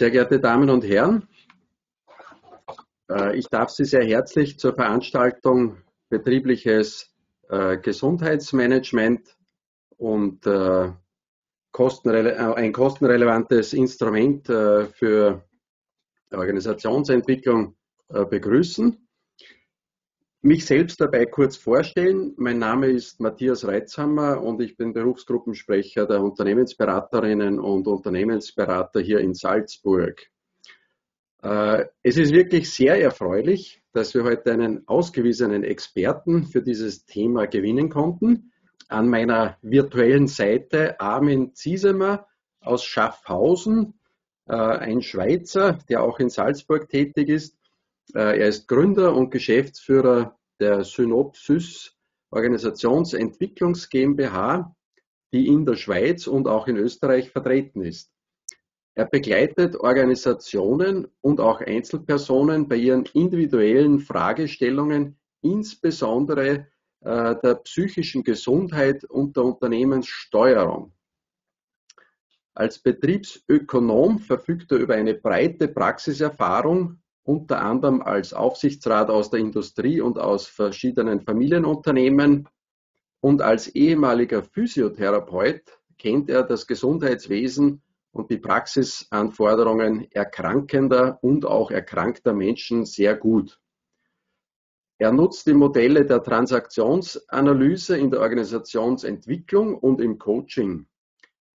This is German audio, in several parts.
Sehr geehrte Damen und Herren, äh, ich darf Sie sehr herzlich zur Veranstaltung betriebliches äh, Gesundheitsmanagement und äh, ein kostenrelevantes Instrument für Organisationsentwicklung begrüßen. Mich selbst dabei kurz vorstellen. Mein Name ist Matthias Reitzhammer und ich bin Berufsgruppensprecher der Unternehmensberaterinnen und Unternehmensberater hier in Salzburg. Äh, es ist wirklich sehr erfreulich, dass wir heute einen ausgewiesenen Experten für dieses Thema gewinnen konnten. An meiner virtuellen Seite Armin Ziesemer aus Schaffhausen, äh, ein Schweizer, der auch in Salzburg tätig ist er ist Gründer und Geschäftsführer der Synopsys Organisationsentwicklungs GmbH, die in der Schweiz und auch in Österreich vertreten ist. Er begleitet Organisationen und auch Einzelpersonen bei ihren individuellen Fragestellungen, insbesondere äh, der psychischen Gesundheit und der Unternehmenssteuerung. Als Betriebsökonom verfügt er über eine breite Praxiserfahrung unter anderem als Aufsichtsrat aus der Industrie und aus verschiedenen Familienunternehmen. Und als ehemaliger Physiotherapeut kennt er das Gesundheitswesen und die Praxisanforderungen erkrankender und auch erkrankter Menschen sehr gut. Er nutzt die Modelle der Transaktionsanalyse in der Organisationsentwicklung und im Coaching.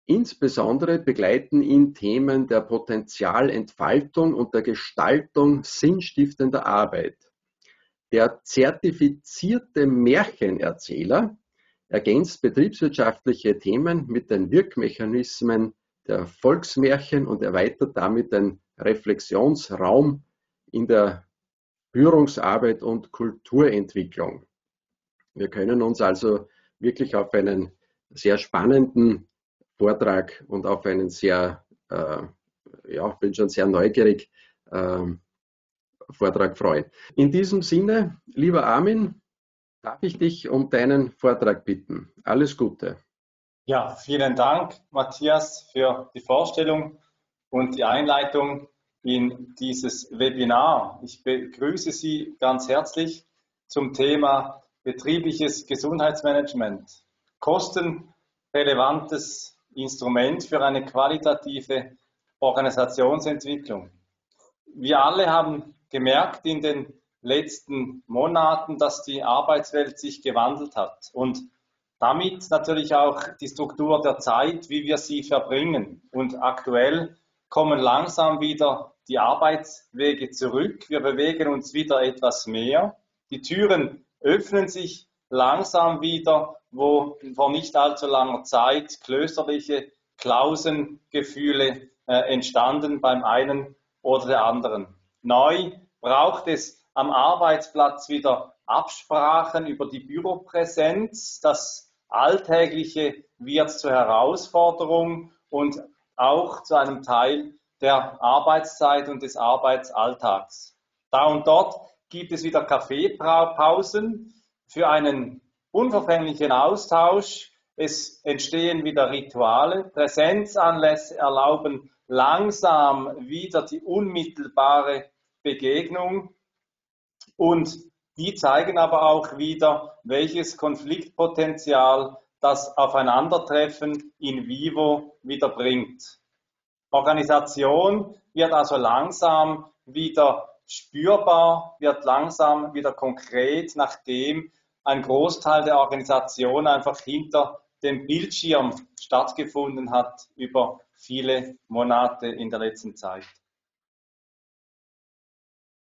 Insbesondere begleiten ihn Themen der Potenzialentfaltung und der Gestaltung sinnstiftender Arbeit. Der zertifizierte Märchenerzähler ergänzt betriebswirtschaftliche Themen mit den Wirkmechanismen der Volksmärchen und erweitert damit den Reflexionsraum in der Führungsarbeit und Kulturentwicklung. Wir können uns also wirklich auf einen sehr spannenden Vortrag und auf einen sehr, äh, ja, bin schon sehr neugierig, äh, Vortrag freuen. In diesem Sinne, lieber Armin, darf ich dich um deinen Vortrag bitten. Alles Gute. Ja, vielen Dank, Matthias, für die Vorstellung und die Einleitung in dieses Webinar. Ich begrüße Sie ganz herzlich zum Thema betriebliches Gesundheitsmanagement. Kostenrelevantes Instrument für eine qualitative Organisationsentwicklung. Wir alle haben gemerkt in den letzten Monaten, dass die Arbeitswelt sich gewandelt hat und damit natürlich auch die Struktur der Zeit, wie wir sie verbringen. Und aktuell kommen langsam wieder die Arbeitswege zurück. Wir bewegen uns wieder etwas mehr. Die Türen öffnen sich langsam wieder wo vor nicht allzu langer Zeit klösterliche Klausengefühle äh, entstanden beim einen oder der anderen. Neu braucht es am Arbeitsplatz wieder Absprachen über die Büropräsenz. Das Alltägliche wird zur Herausforderung und auch zu einem Teil der Arbeitszeit und des Arbeitsalltags. Da und dort gibt es wieder Kaffeepausen für einen unverfänglichen Austausch. Es entstehen wieder Rituale. Präsenzanlässe erlauben langsam wieder die unmittelbare Begegnung und die zeigen aber auch wieder, welches Konfliktpotenzial das Aufeinandertreffen in vivo wieder bringt. Organisation wird also langsam wieder spürbar, wird langsam wieder konkret, nachdem ein Großteil der Organisation einfach hinter dem Bildschirm stattgefunden hat über viele Monate in der letzten Zeit.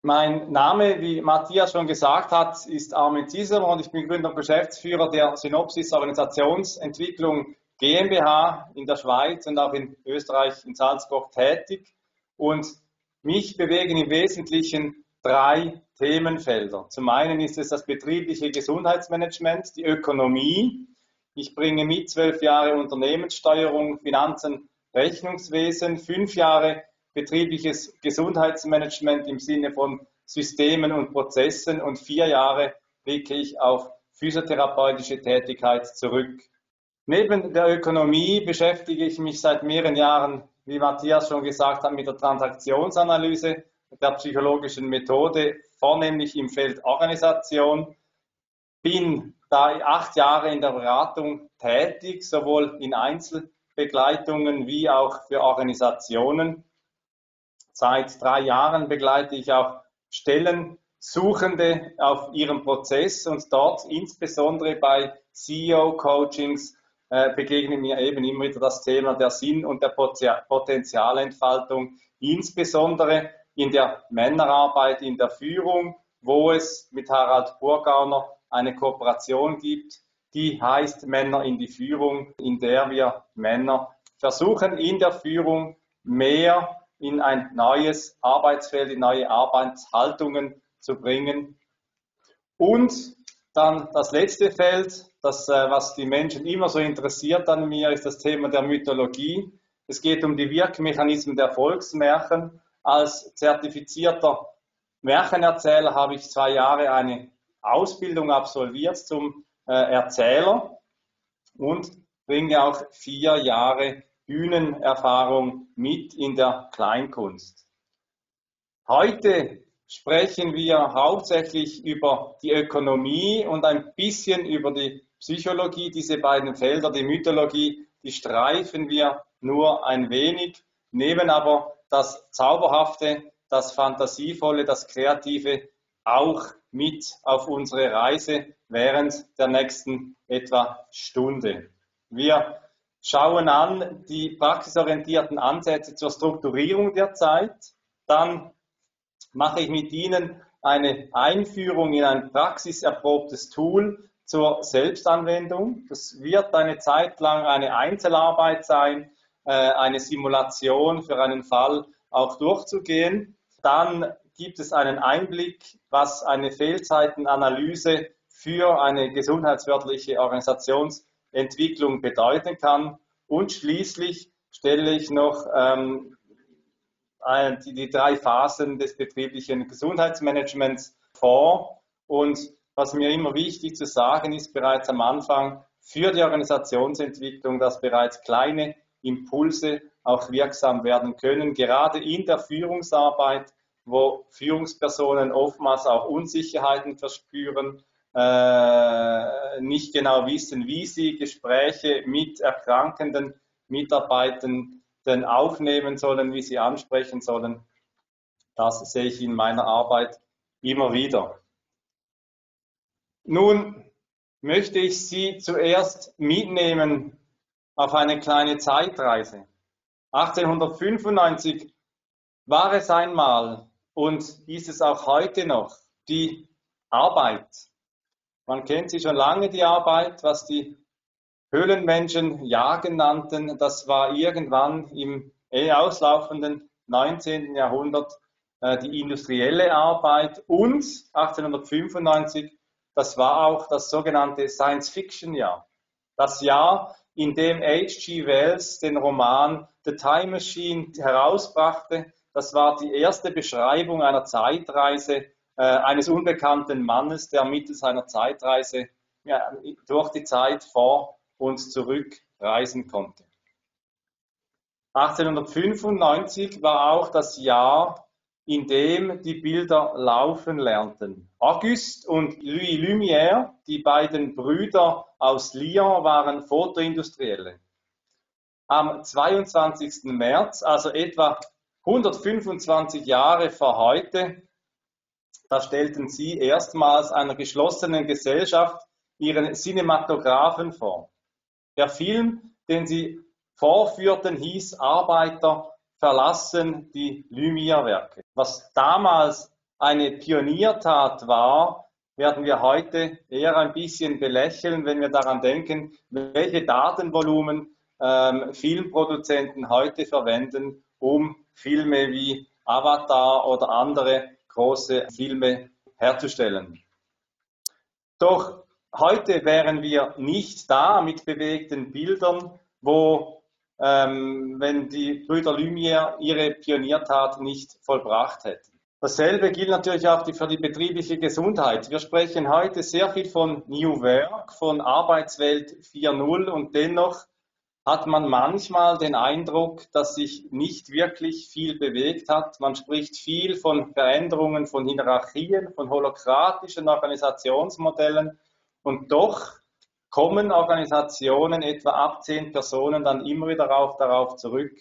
Mein Name, wie Matthias schon gesagt hat, ist Armin Zieser und ich bin Gründer und Geschäftsführer der Synopsis Organisationsentwicklung GmbH in der Schweiz und auch in Österreich, in Salzburg tätig. Und mich bewegen im Wesentlichen drei Themenfelder. Zum einen ist es das betriebliche Gesundheitsmanagement, die Ökonomie. Ich bringe mit zwölf Jahre Unternehmenssteuerung, Finanzen, Rechnungswesen, fünf Jahre betriebliches Gesundheitsmanagement im Sinne von Systemen und Prozessen und vier Jahre blicke ich auf physiotherapeutische Tätigkeit zurück. Neben der Ökonomie beschäftige ich mich seit mehreren Jahren wie Matthias schon gesagt hat, mit der Transaktionsanalyse der psychologischen Methode, vornehmlich im Feld Organisation. Bin da acht Jahre in der Beratung tätig, sowohl in Einzelbegleitungen wie auch für Organisationen. Seit drei Jahren begleite ich auch Stellensuchende auf ihrem Prozess und dort insbesondere bei CEO-Coachings äh, begegnet mir eben immer wieder das Thema der Sinn- und der Potenzialentfaltung, insbesondere in der Männerarbeit, in der Führung, wo es mit Harald Burgauner eine Kooperation gibt, die heißt Männer in die Führung, in der wir Männer versuchen, in der Führung mehr in ein neues Arbeitsfeld, in neue Arbeitshaltungen zu bringen. Und dann das letzte Feld, das, äh, was die Menschen immer so interessiert an mir, ist das Thema der Mythologie. Es geht um die Wirkmechanismen der Volksmärchen. Als zertifizierter Märchenerzähler habe ich zwei Jahre eine Ausbildung absolviert zum äh, Erzähler und bringe auch vier Jahre Bühnenerfahrung mit in der Kleinkunst. Heute sprechen wir hauptsächlich über die Ökonomie und ein bisschen über die Psychologie. Diese beiden Felder, die Mythologie, die streifen wir nur ein wenig, nehmen aber das Zauberhafte, das Fantasievolle, das Kreative auch mit auf unsere Reise während der nächsten etwa Stunde. Wir schauen an die praxisorientierten Ansätze zur Strukturierung der Zeit, dann mache ich mit Ihnen eine Einführung in ein praxiserprobtes Tool zur Selbstanwendung. Das wird eine Zeit lang eine Einzelarbeit sein, eine Simulation für einen Fall auch durchzugehen. Dann gibt es einen Einblick, was eine Fehlzeitenanalyse für eine gesundheitswörtliche Organisationsentwicklung bedeuten kann. Und schließlich stelle ich noch ähm, die, die drei Phasen des betrieblichen Gesundheitsmanagements vor. Und was mir immer wichtig zu sagen ist, bereits am Anfang für die Organisationsentwicklung, dass bereits kleine Impulse auch wirksam werden können, gerade in der Führungsarbeit, wo Führungspersonen oftmals auch Unsicherheiten verspüren, äh, nicht genau wissen, wie sie Gespräche mit erkrankenden Mitarbeitern denn aufnehmen sollen, wie sie ansprechen sollen. Das sehe ich in meiner Arbeit immer wieder. Nun möchte ich Sie zuerst mitnehmen auf eine kleine Zeitreise. 1895 war es einmal und ist es auch heute noch die Arbeit. Man kennt sie schon lange, die Arbeit, was die Höhlenmenschen Jagen nannten. Das war irgendwann im eh auslaufenden 19. Jahrhundert äh, die industrielle Arbeit und 1895, das war auch das sogenannte Science-Fiction-Jahr. Das Jahr, in dem H.G. Wells den Roman The Time Machine herausbrachte. Das war die erste Beschreibung einer Zeitreise äh, eines unbekannten Mannes, der mittels einer Zeitreise ja, durch die Zeit vor und zurückreisen konnte. 1895 war auch das Jahr, in dem die Bilder laufen lernten. Auguste und Louis Lumière, die beiden Brüder aus Lyon, waren Fotoindustrielle. Am 22. März, also etwa 125 Jahre vor heute, da stellten sie erstmals einer geschlossenen Gesellschaft ihren Cinematographen vor. Der Film, den sie vorführten, hieß Arbeiter verlassen die Lumière-Werke. Was damals eine Pioniertat war, werden wir heute eher ein bisschen belächeln, wenn wir daran denken, welche Datenvolumen ähm, Filmproduzenten heute verwenden, um Filme wie Avatar oder andere große Filme herzustellen. Doch Heute wären wir nicht da mit bewegten Bildern, wo, ähm, wenn die Brüder Lumière ihre Pioniertat nicht vollbracht hätten. Dasselbe gilt natürlich auch für die betriebliche Gesundheit. Wir sprechen heute sehr viel von New Work, von Arbeitswelt 4.0 und dennoch hat man manchmal den Eindruck, dass sich nicht wirklich viel bewegt hat. Man spricht viel von Veränderungen von Hierarchien, von holokratischen Organisationsmodellen und doch kommen Organisationen etwa ab zehn Personen dann immer wieder auch darauf zurück,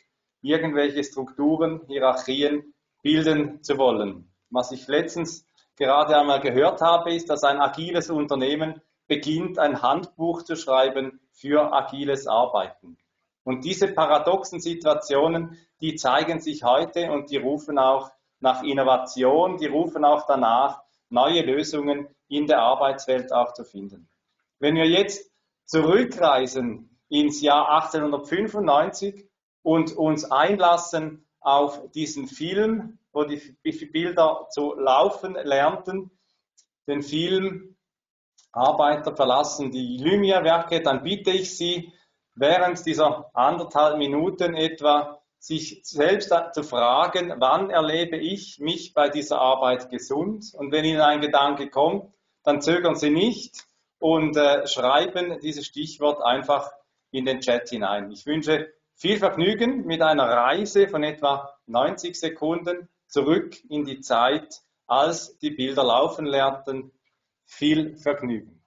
irgendwelche Strukturen, Hierarchien bilden zu wollen. Was ich letztens gerade einmal gehört habe, ist, dass ein agiles Unternehmen beginnt, ein Handbuch zu schreiben für agiles Arbeiten. Und diese paradoxen Situationen, die zeigen sich heute und die rufen auch nach Innovation, die rufen auch danach, neue Lösungen in der Arbeitswelt auch zu finden. Wenn wir jetzt zurückreisen ins Jahr 1895 und uns einlassen auf diesen Film, wo die Bilder zu laufen lernten, den Film Arbeiter verlassen die Lumière-Werke, dann bitte ich Sie, während dieser anderthalb Minuten etwa sich selbst zu fragen, wann erlebe ich mich bei dieser Arbeit gesund? Und wenn Ihnen ein Gedanke kommt, dann zögern Sie nicht, und äh, schreiben dieses Stichwort einfach in den Chat hinein. Ich wünsche viel Vergnügen mit einer Reise von etwa 90 Sekunden zurück in die Zeit, als die Bilder laufen lernten. Viel Vergnügen.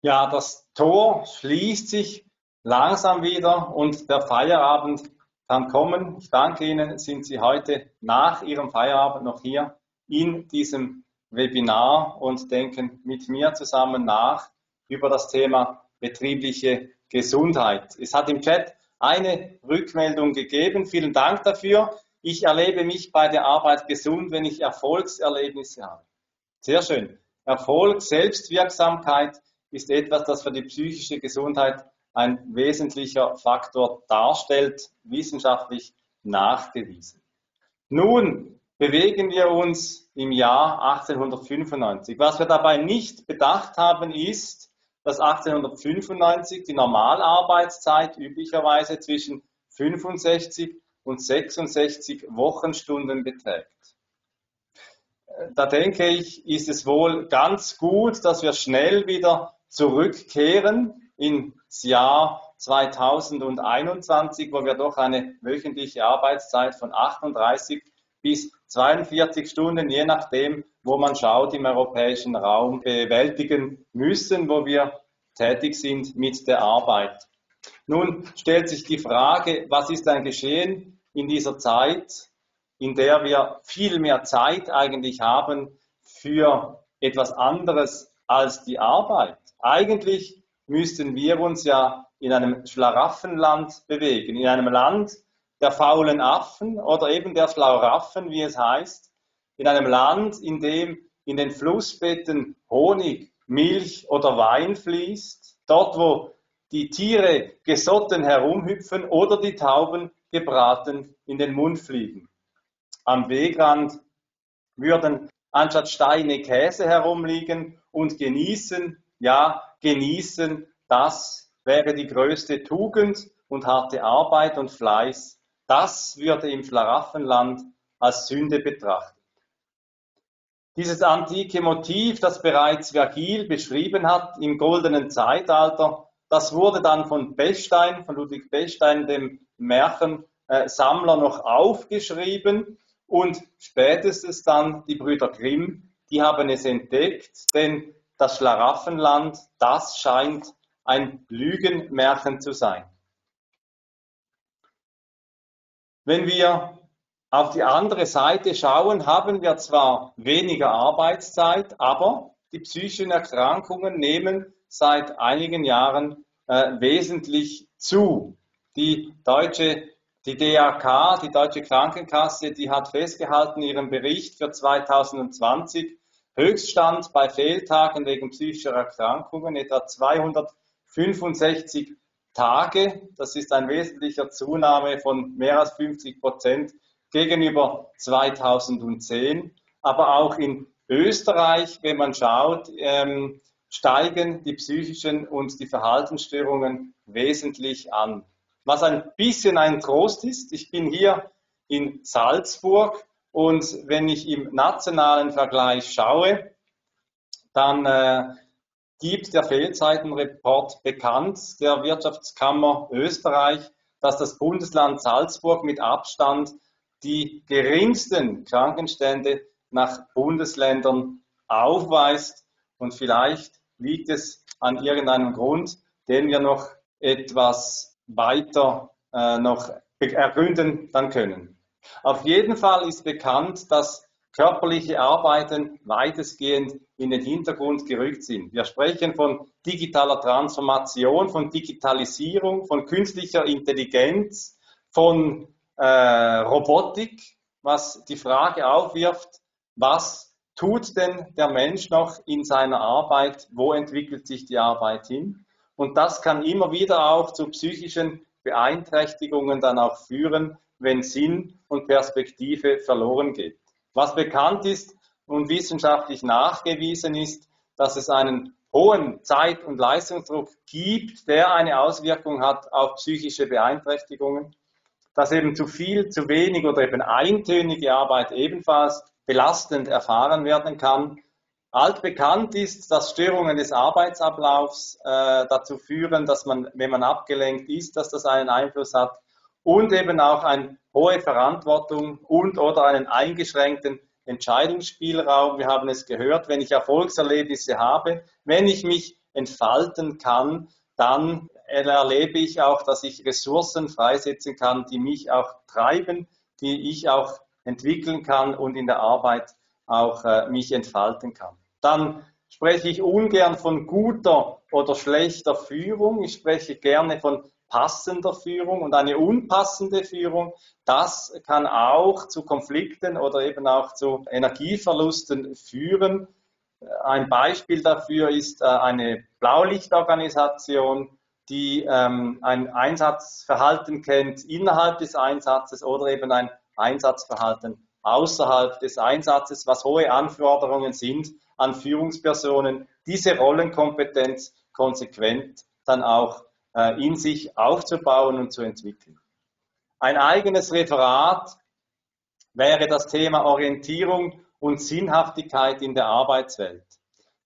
Ja, das Tor schließt sich langsam wieder und der Feierabend kann kommen. Ich danke Ihnen, sind Sie heute nach Ihrem Feierabend noch hier in diesem Webinar und denken mit mir zusammen nach über das Thema betriebliche Gesundheit. Es hat im Chat eine Rückmeldung gegeben. Vielen Dank dafür. Ich erlebe mich bei der Arbeit gesund, wenn ich Erfolgserlebnisse habe. Sehr schön. Erfolg, Selbstwirksamkeit ist etwas, das für die psychische Gesundheit ein wesentlicher Faktor darstellt, wissenschaftlich nachgewiesen. Nun bewegen wir uns im Jahr 1895. Was wir dabei nicht bedacht haben, ist, dass 1895 die Normalarbeitszeit üblicherweise zwischen 65 und 66 Wochenstunden beträgt. Da denke ich, ist es wohl ganz gut, dass wir schnell wieder zurückkehren ins Jahr 2021, wo wir doch eine wöchentliche Arbeitszeit von 38 bis 42 Stunden, je nachdem, wo man schaut, im europäischen Raum bewältigen müssen, wo wir tätig sind mit der Arbeit. Nun stellt sich die Frage, was ist ein Geschehen in dieser Zeit, in der wir viel mehr Zeit eigentlich haben für etwas anderes als die Arbeit. Eigentlich müssten wir uns ja in einem Schlaraffenland bewegen, in einem Land, der faulen Affen oder eben der Schlauraffen, wie es heißt, in einem Land, in dem in den Flussbetten Honig, Milch oder Wein fließt, dort wo die Tiere gesotten herumhüpfen oder die Tauben gebraten in den Mund fliegen. Am Wegrand würden anstatt Steine Käse herumliegen und genießen, ja, genießen, das wäre die größte Tugend und harte Arbeit und Fleiß das würde im Schlaraffenland als Sünde betrachtet. Dieses antike Motiv, das bereits Vergil beschrieben hat im goldenen Zeitalter, das wurde dann von Bechstein, von Ludwig Bechstein, dem Märchensammler, noch aufgeschrieben und spätestens dann die Brüder Grimm, die haben es entdeckt, denn das Schlaraffenland, das scheint ein Lügenmärchen zu sein. Wenn wir auf die andere Seite schauen, haben wir zwar weniger Arbeitszeit, aber die psychischen Erkrankungen nehmen seit einigen Jahren äh, wesentlich zu. Die deutsche, die DRK, die Deutsche Krankenkasse, die hat festgehalten in ihrem Bericht für 2020, Höchststand bei Fehltagen wegen psychischer Erkrankungen etwa 265 Tage. Das ist ein wesentlicher Zunahme von mehr als 50 Prozent gegenüber 2010. Aber auch in Österreich, wenn man schaut, ähm, steigen die psychischen und die Verhaltensstörungen wesentlich an. Was ein bisschen ein Trost ist, ich bin hier in Salzburg und wenn ich im nationalen Vergleich schaue, dann äh, gibt der Fehlzeitenreport bekannt der Wirtschaftskammer Österreich, dass das Bundesland Salzburg mit Abstand die geringsten Krankenstände nach Bundesländern aufweist. Und vielleicht liegt es an irgendeinem Grund, den wir noch etwas weiter äh, noch ergründen dann können. Auf jeden Fall ist bekannt, dass körperliche Arbeiten weitestgehend in den Hintergrund gerückt sind. Wir sprechen von digitaler Transformation, von Digitalisierung, von künstlicher Intelligenz, von äh, Robotik, was die Frage aufwirft, was tut denn der Mensch noch in seiner Arbeit, wo entwickelt sich die Arbeit hin? Und das kann immer wieder auch zu psychischen Beeinträchtigungen dann auch führen, wenn Sinn und Perspektive verloren geht. Was bekannt ist und wissenschaftlich nachgewiesen ist, dass es einen hohen Zeit- und Leistungsdruck gibt, der eine Auswirkung hat auf psychische Beeinträchtigungen, dass eben zu viel, zu wenig oder eben eintönige Arbeit ebenfalls belastend erfahren werden kann. Altbekannt ist, dass Störungen des Arbeitsablaufs äh, dazu führen, dass man, wenn man abgelenkt ist, dass das einen Einfluss hat und eben auch eine hohe Verantwortung und oder einen eingeschränkten Entscheidungsspielraum. Wir haben es gehört, wenn ich Erfolgserlebnisse habe, wenn ich mich entfalten kann, dann erlebe ich auch, dass ich Ressourcen freisetzen kann, die mich auch treiben, die ich auch entwickeln kann und in der Arbeit auch äh, mich entfalten kann. Dann spreche ich ungern von guter oder schlechter Führung. Ich spreche gerne von passender Führung und eine unpassende Führung, das kann auch zu Konflikten oder eben auch zu Energieverlusten führen. Ein Beispiel dafür ist äh, eine Blaulichtorganisation, die ähm, ein Einsatzverhalten kennt innerhalb des Einsatzes oder eben ein Einsatzverhalten außerhalb des Einsatzes, was hohe Anforderungen sind an Führungspersonen, diese Rollenkompetenz konsequent dann auch äh, in sich aufzubauen und zu entwickeln. Ein eigenes Referat wäre das Thema Orientierung und Sinnhaftigkeit in der Arbeitswelt.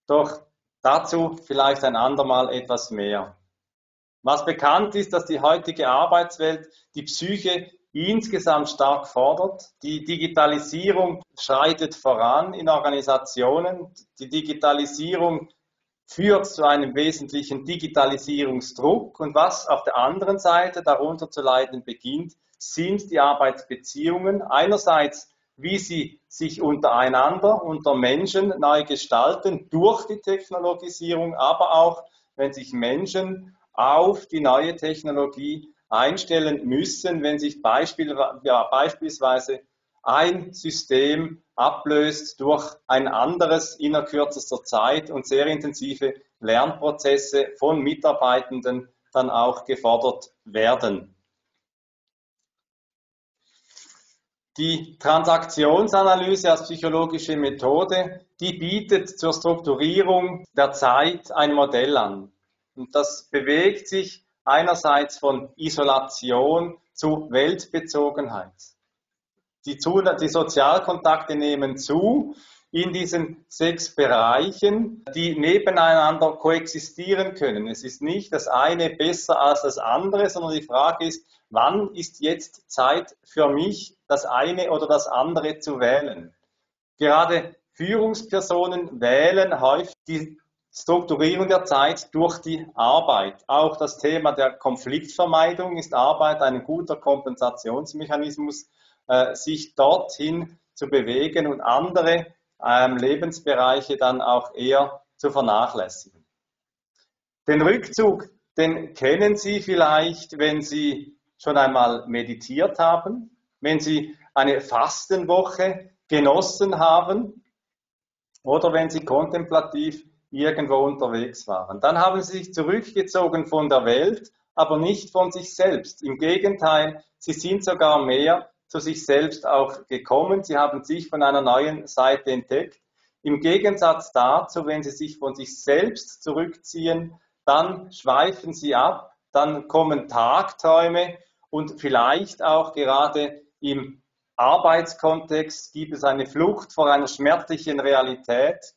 Doch dazu vielleicht ein andermal etwas mehr. Was bekannt ist, dass die heutige Arbeitswelt die Psyche insgesamt stark fordert. Die Digitalisierung schreitet voran in Organisationen. Die Digitalisierung führt zu einem wesentlichen Digitalisierungsdruck. Und was auf der anderen Seite darunter zu leiden beginnt, sind die Arbeitsbeziehungen. Einerseits, wie sie sich untereinander, unter Menschen neu gestalten durch die Technologisierung, aber auch, wenn sich Menschen auf die neue Technologie einstellen müssen, wenn sich beispielsweise ein System ablöst durch ein anderes innerhalb kürzester Zeit und sehr intensive Lernprozesse von Mitarbeitenden dann auch gefordert werden. Die Transaktionsanalyse als psychologische Methode, die bietet zur Strukturierung der Zeit ein Modell an. Und das bewegt sich einerseits von Isolation zu Weltbezogenheit. Die, die Sozialkontakte nehmen zu in diesen sechs Bereichen, die nebeneinander koexistieren können. Es ist nicht das eine besser als das andere, sondern die Frage ist, wann ist jetzt Zeit für mich, das eine oder das andere zu wählen? Gerade Führungspersonen wählen häufig die Strukturierung der Zeit durch die Arbeit. Auch das Thema der Konfliktvermeidung ist Arbeit ein guter Kompensationsmechanismus, äh, sich dorthin zu bewegen und andere ähm, Lebensbereiche dann auch eher zu vernachlässigen. Den Rückzug, den kennen Sie vielleicht, wenn Sie schon einmal meditiert haben, wenn Sie eine Fastenwoche genossen haben oder wenn Sie kontemplativ irgendwo unterwegs waren. Dann haben sie sich zurückgezogen von der Welt, aber nicht von sich selbst. Im Gegenteil, sie sind sogar mehr zu sich selbst auch gekommen. Sie haben sich von einer neuen Seite entdeckt. Im Gegensatz dazu, wenn sie sich von sich selbst zurückziehen, dann schweifen sie ab, dann kommen Tagträume und vielleicht auch gerade im Arbeitskontext gibt es eine Flucht vor einer schmerzlichen Realität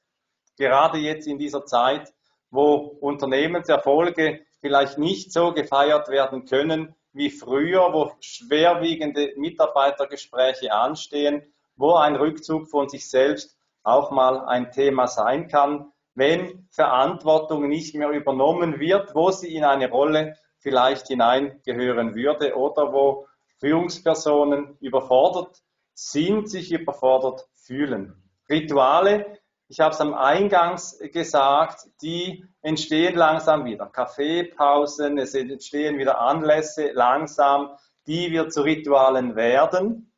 gerade jetzt in dieser Zeit, wo Unternehmenserfolge vielleicht nicht so gefeiert werden können wie früher, wo schwerwiegende Mitarbeitergespräche anstehen, wo ein Rückzug von sich selbst auch mal ein Thema sein kann, wenn Verantwortung nicht mehr übernommen wird, wo sie in eine Rolle vielleicht hineingehören würde oder wo Führungspersonen überfordert sind, sich überfordert fühlen. Rituale, ich habe es am Eingangs gesagt, die entstehen langsam wieder. Kaffeepausen, es entstehen wieder Anlässe langsam, die wir zu Ritualen werden.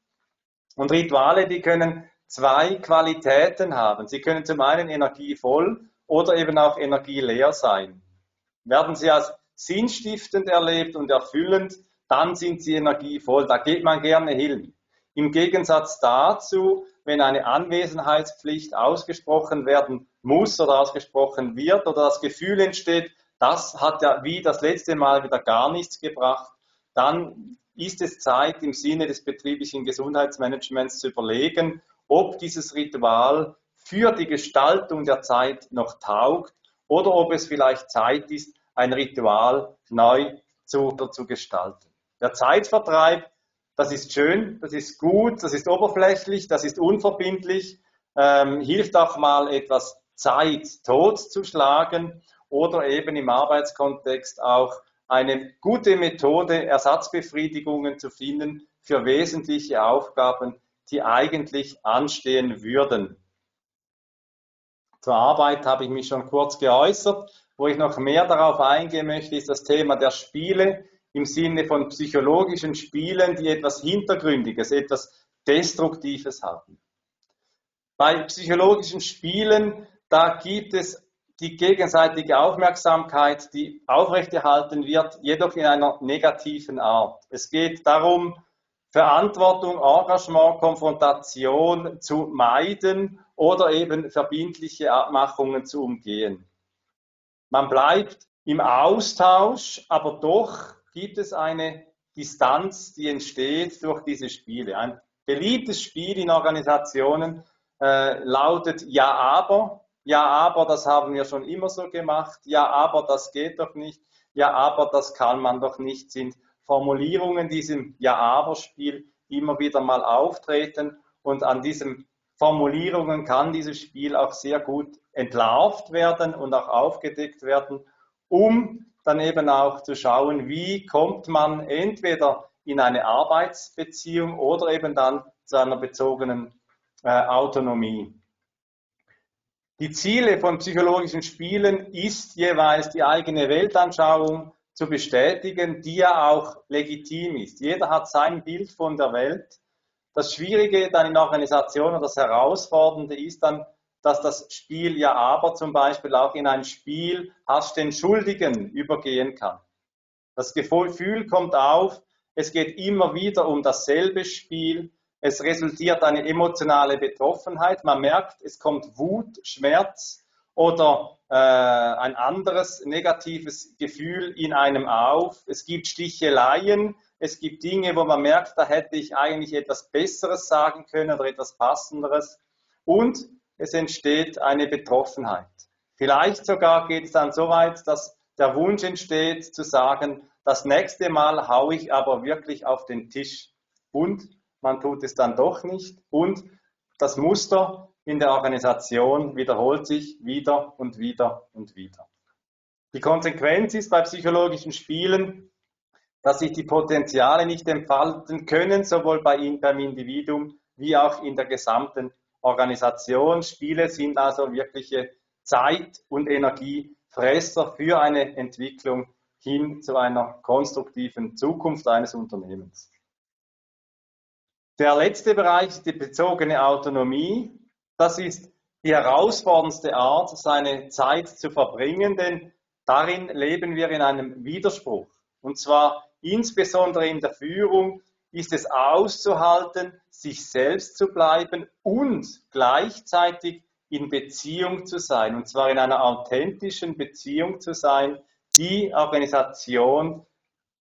Und Rituale, die können zwei Qualitäten haben. Sie können zum einen energievoll oder eben auch energieleer sein. Werden sie als sinnstiftend erlebt und erfüllend, dann sind sie energievoll. Da geht man gerne hin. Im Gegensatz dazu, wenn eine Anwesenheitspflicht ausgesprochen werden muss oder ausgesprochen wird oder das Gefühl entsteht, das hat ja wie das letzte Mal wieder gar nichts gebracht, dann ist es Zeit im Sinne des betrieblichen Gesundheitsmanagements zu überlegen, ob dieses Ritual für die Gestaltung der Zeit noch taugt oder ob es vielleicht Zeit ist, ein Ritual neu zu, zu gestalten. Der Zeitvertreib, das ist schön, das ist gut, das ist oberflächlich, das ist unverbindlich, ähm, hilft auch mal etwas Zeit totzuschlagen oder eben im Arbeitskontext auch eine gute Methode, Ersatzbefriedigungen zu finden für wesentliche Aufgaben, die eigentlich anstehen würden. Zur Arbeit habe ich mich schon kurz geäußert. Wo ich noch mehr darauf eingehen möchte, ist das Thema der Spiele im Sinne von psychologischen Spielen, die etwas Hintergründiges, etwas Destruktives haben. Bei psychologischen Spielen, da gibt es die gegenseitige Aufmerksamkeit, die aufrechterhalten wird, jedoch in einer negativen Art. Es geht darum, Verantwortung, Engagement, Konfrontation zu meiden oder eben verbindliche Abmachungen zu umgehen. Man bleibt im Austausch, aber doch gibt es eine Distanz, die entsteht durch diese Spiele. Ein beliebtes Spiel in Organisationen äh, lautet Ja, aber. Ja, aber das haben wir schon immer so gemacht. Ja, aber das geht doch nicht. Ja, aber das kann man doch nicht. Sind Formulierungen diesem Ja-Aber-Spiel immer wieder mal auftreten und an diesen Formulierungen kann dieses Spiel auch sehr gut entlarvt werden und auch aufgedeckt werden, um dann eben auch zu schauen, wie kommt man entweder in eine Arbeitsbeziehung oder eben dann zu einer bezogenen äh, Autonomie. Die Ziele von psychologischen Spielen ist jeweils die eigene Weltanschauung zu bestätigen, die ja auch legitim ist. Jeder hat sein Bild von der Welt. Das Schwierige dann in Organisationen, das Herausfordernde ist dann, dass das Spiel ja aber zum Beispiel auch in ein Spiel hast den Schuldigen übergehen kann. Das Gefühl kommt auf, es geht immer wieder um dasselbe Spiel, es resultiert eine emotionale Betroffenheit, man merkt, es kommt Wut, Schmerz oder äh, ein anderes negatives Gefühl in einem auf. Es gibt Sticheleien, es gibt Dinge, wo man merkt, da hätte ich eigentlich etwas Besseres sagen können oder etwas Passenderes. Und es entsteht eine Betroffenheit. Vielleicht sogar geht es dann so weit, dass der Wunsch entsteht zu sagen, das nächste Mal haue ich aber wirklich auf den Tisch. Und man tut es dann doch nicht. Und das Muster in der Organisation wiederholt sich wieder und wieder und wieder. Die Konsequenz ist bei psychologischen Spielen, dass sich die Potenziale nicht entfalten können, sowohl bei, beim Individuum wie auch in der gesamten Organisation. Spiele sind also wirkliche Zeit- und Energiefresser für eine Entwicklung hin zu einer konstruktiven Zukunft eines Unternehmens. Der letzte Bereich ist die bezogene Autonomie. Das ist die herausforderndste Art, seine Zeit zu verbringen, denn darin leben wir in einem Widerspruch. Und zwar insbesondere in der Führung ist es auszuhalten, sich selbst zu bleiben und gleichzeitig in Beziehung zu sein. Und zwar in einer authentischen Beziehung zu sein, die Organisation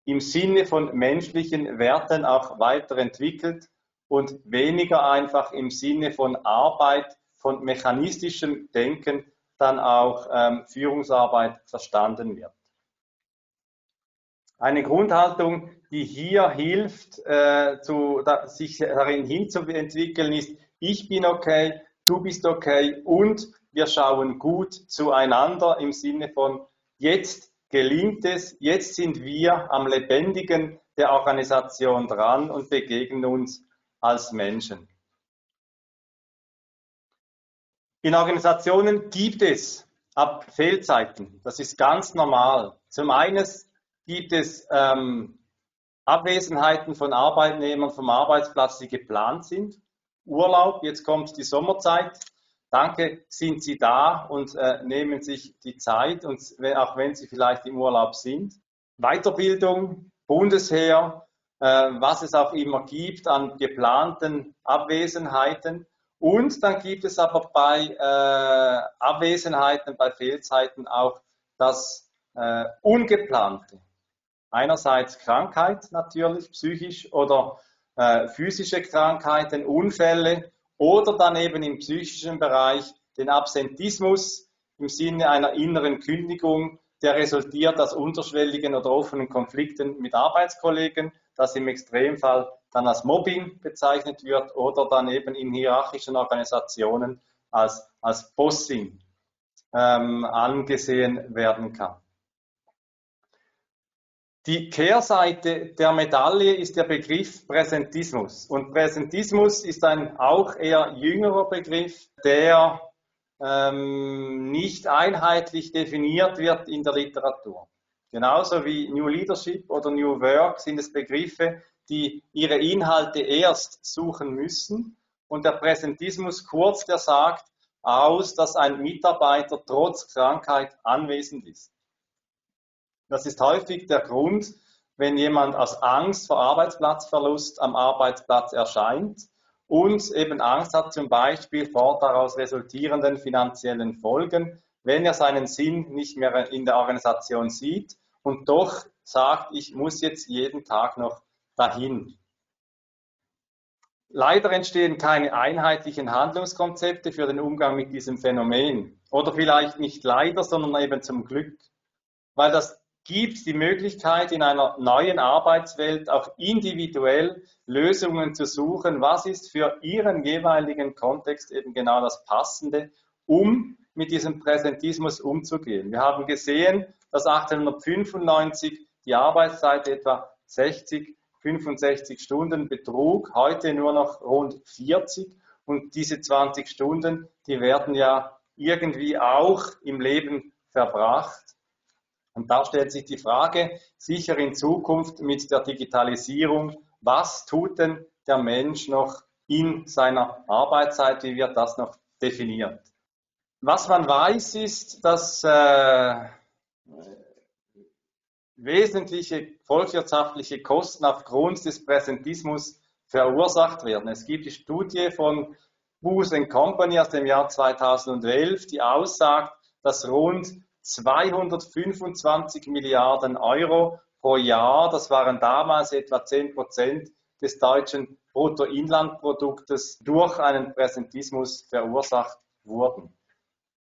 im Sinne von menschlichen Werten auch weiterentwickelt und weniger einfach im Sinne von Arbeit, von mechanistischem Denken, dann auch ähm, Führungsarbeit verstanden wird. Eine Grundhaltung, die hier hilft, äh, zu, da, sich darin hinzuentwickeln, ist, ich bin okay, du bist okay und wir schauen gut zueinander im Sinne von, jetzt gelingt es, jetzt sind wir am Lebendigen der Organisation dran und begegnen uns als Menschen. In Organisationen gibt es ab Fehlzeiten. Das ist ganz normal. Zum einen gibt es ähm, Abwesenheiten von Arbeitnehmern vom Arbeitsplatz, die geplant sind. Urlaub, jetzt kommt die Sommerzeit. Danke, sind Sie da und äh, nehmen sich die Zeit, und auch wenn Sie vielleicht im Urlaub sind. Weiterbildung, Bundesheer, äh, was es auch immer gibt an geplanten Abwesenheiten. Und dann gibt es aber bei äh, Abwesenheiten, bei Fehlzeiten auch das äh, Ungeplante. Einerseits Krankheit natürlich, psychisch oder äh, physische Krankheiten, Unfälle oder dann eben im psychischen Bereich den Absentismus im Sinne einer inneren Kündigung, der resultiert aus unterschwelligen oder offenen Konflikten mit Arbeitskollegen, das im Extremfall dann als Mobbing bezeichnet wird oder dann eben in hierarchischen Organisationen als, als Bossing ähm, angesehen werden kann. Die Kehrseite der Medaille ist der Begriff Präsentismus. Und Präsentismus ist ein auch eher jüngerer Begriff, der ähm, nicht einheitlich definiert wird in der Literatur. Genauso wie New Leadership oder New Work sind es Begriffe, die ihre Inhalte erst suchen müssen. Und der Präsentismus kurz, der sagt aus, dass ein Mitarbeiter trotz Krankheit anwesend ist. Das ist häufig der Grund, wenn jemand aus Angst vor Arbeitsplatzverlust am Arbeitsplatz erscheint und eben Angst hat zum Beispiel vor daraus resultierenden finanziellen Folgen, wenn er seinen Sinn nicht mehr in der Organisation sieht und doch sagt, ich muss jetzt jeden Tag noch dahin. Leider entstehen keine einheitlichen Handlungskonzepte für den Umgang mit diesem Phänomen. Oder vielleicht nicht leider, sondern eben zum Glück. Weil das gibt die Möglichkeit, in einer neuen Arbeitswelt auch individuell Lösungen zu suchen. Was ist für Ihren jeweiligen Kontext eben genau das Passende, um mit diesem Präsentismus umzugehen? Wir haben gesehen, dass 1895 die Arbeitszeit etwa 60, 65 Stunden betrug, heute nur noch rund 40 und diese 20 Stunden, die werden ja irgendwie auch im Leben verbracht. Und da stellt sich die Frage, sicher in Zukunft mit der Digitalisierung, was tut denn der Mensch noch in seiner Arbeitszeit, wie wird das noch definiert? Was man weiß, ist, dass äh, wesentliche volkswirtschaftliche Kosten aufgrund des Präsentismus verursacht werden. Es gibt die Studie von Booth Company aus dem Jahr 2011, die aussagt, dass rund 225 Milliarden Euro pro Jahr. Das waren damals etwa 10 Prozent des deutschen Bruttoinlandproduktes durch einen Präsentismus verursacht wurden.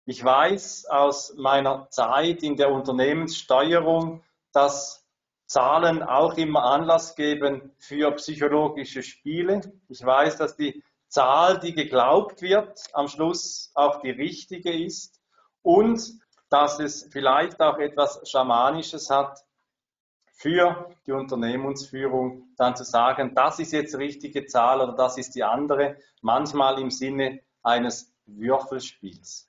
Ich weiß aus meiner Zeit in der Unternehmenssteuerung, dass Zahlen auch immer Anlass geben für psychologische Spiele. Ich weiß, dass die Zahl, die geglaubt wird, am Schluss auch die richtige ist. Und dass es vielleicht auch etwas Schamanisches hat für die Unternehmensführung, dann zu sagen, das ist jetzt die richtige Zahl oder das ist die andere, manchmal im Sinne eines Würfelspiels.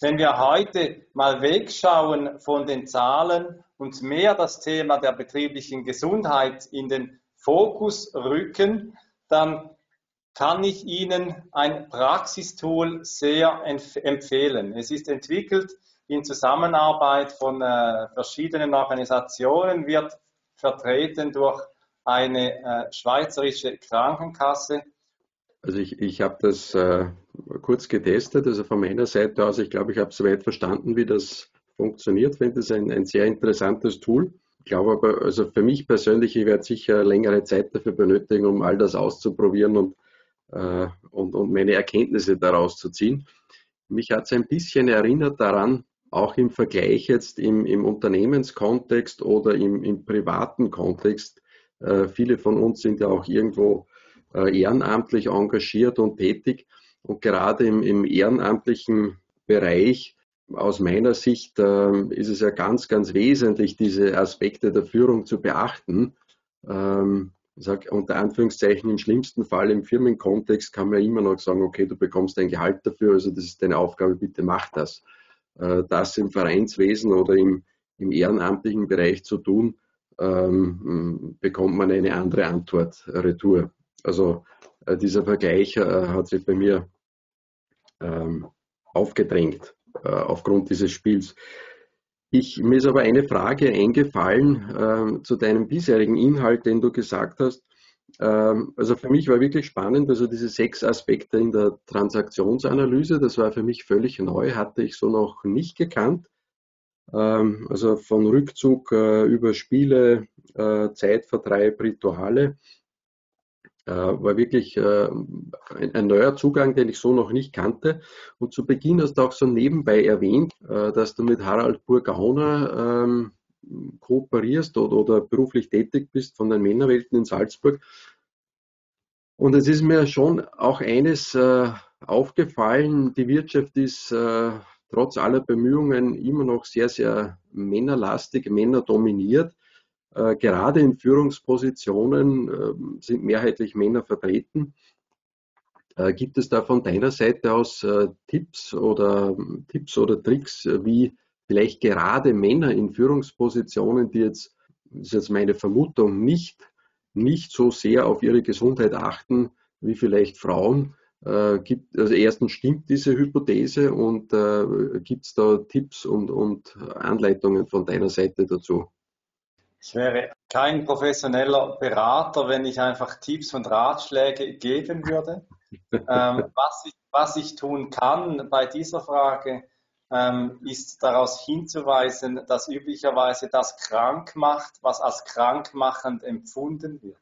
Wenn wir heute mal wegschauen von den Zahlen und mehr das Thema der betrieblichen Gesundheit in den Fokus rücken, dann kann ich Ihnen ein Praxistool sehr empfehlen. Es ist entwickelt in Zusammenarbeit von äh, verschiedenen Organisationen, wird vertreten durch eine äh, schweizerische Krankenkasse. Also ich, ich habe das äh, kurz getestet, also von meiner Seite aus, ich glaube, ich habe soweit verstanden, wie das funktioniert, finde es ein, ein sehr interessantes Tool. Ich glaube aber, also für mich persönlich, ich werde sicher längere Zeit dafür benötigen, um all das auszuprobieren und, äh, und, und meine Erkenntnisse daraus zu ziehen. mich hat es ein bisschen erinnert daran, auch im Vergleich jetzt im, im Unternehmenskontext oder im, im privaten Kontext. Äh, viele von uns sind ja auch irgendwo äh, ehrenamtlich engagiert und tätig. Und gerade im, im ehrenamtlichen Bereich, aus meiner Sicht, äh, ist es ja ganz, ganz wesentlich, diese Aspekte der Führung zu beachten. Ähm, ich sage unter Anführungszeichen im schlimmsten Fall im Firmenkontext kann man immer noch sagen, okay, du bekommst dein Gehalt dafür, also das ist deine Aufgabe, bitte mach das. Äh, das im Vereinswesen oder im, im ehrenamtlichen Bereich zu tun, ähm, bekommt man eine andere Antwort, Retour. Also äh, dieser Vergleich äh, hat sich bei mir ähm, aufgedrängt aufgrund dieses Spiels. Ich, mir ist aber eine Frage eingefallen äh, zu deinem bisherigen Inhalt, den du gesagt hast. Ähm, also für mich war wirklich spannend, also diese sechs Aspekte in der Transaktionsanalyse, das war für mich völlig neu, hatte ich so noch nicht gekannt. Ähm, also von Rückzug äh, über Spiele, äh, Zeitvertreib, Rituale. Äh, war wirklich ein, neuer Zugang, den ich so noch nicht kannte. Und zu Beginn hast du auch so nebenbei erwähnt, dass du mit Harald Burgauner ähm, kooperierst oder, oder beruflich tätig bist von den Männerwelten in Salzburg. Und es ist mir schon auch eines äh, aufgefallen, die Wirtschaft ist äh, trotz aller Bemühungen immer noch sehr, sehr männerlastig, männerdominiert. Äh, gerade in Führungspositionen äh, sind mehrheitlich Männer vertreten. Äh, gibt es da von deiner Seite aus äh, Tipps oder Tipps oder Tricks, wie vielleicht gerade Männer in Führungspositionen, die jetzt, das ist jetzt meine Vermutung, nicht, nicht so sehr auf ihre Gesundheit achten wie vielleicht Frauen. Äh, gibt, also erstens stimmt diese Hypothese und äh, gibt es da Tipps und, und Anleitungen von deiner Seite dazu? Ich wäre kein professioneller Berater, wenn ich einfach Tipps und Ratschläge geben würde. ähm, was, ich, was ich tun kann bei dieser Frage, ähm, ist daraus hinzuweisen, dass üblicherweise das krank macht, was als krankmachend empfunden wird.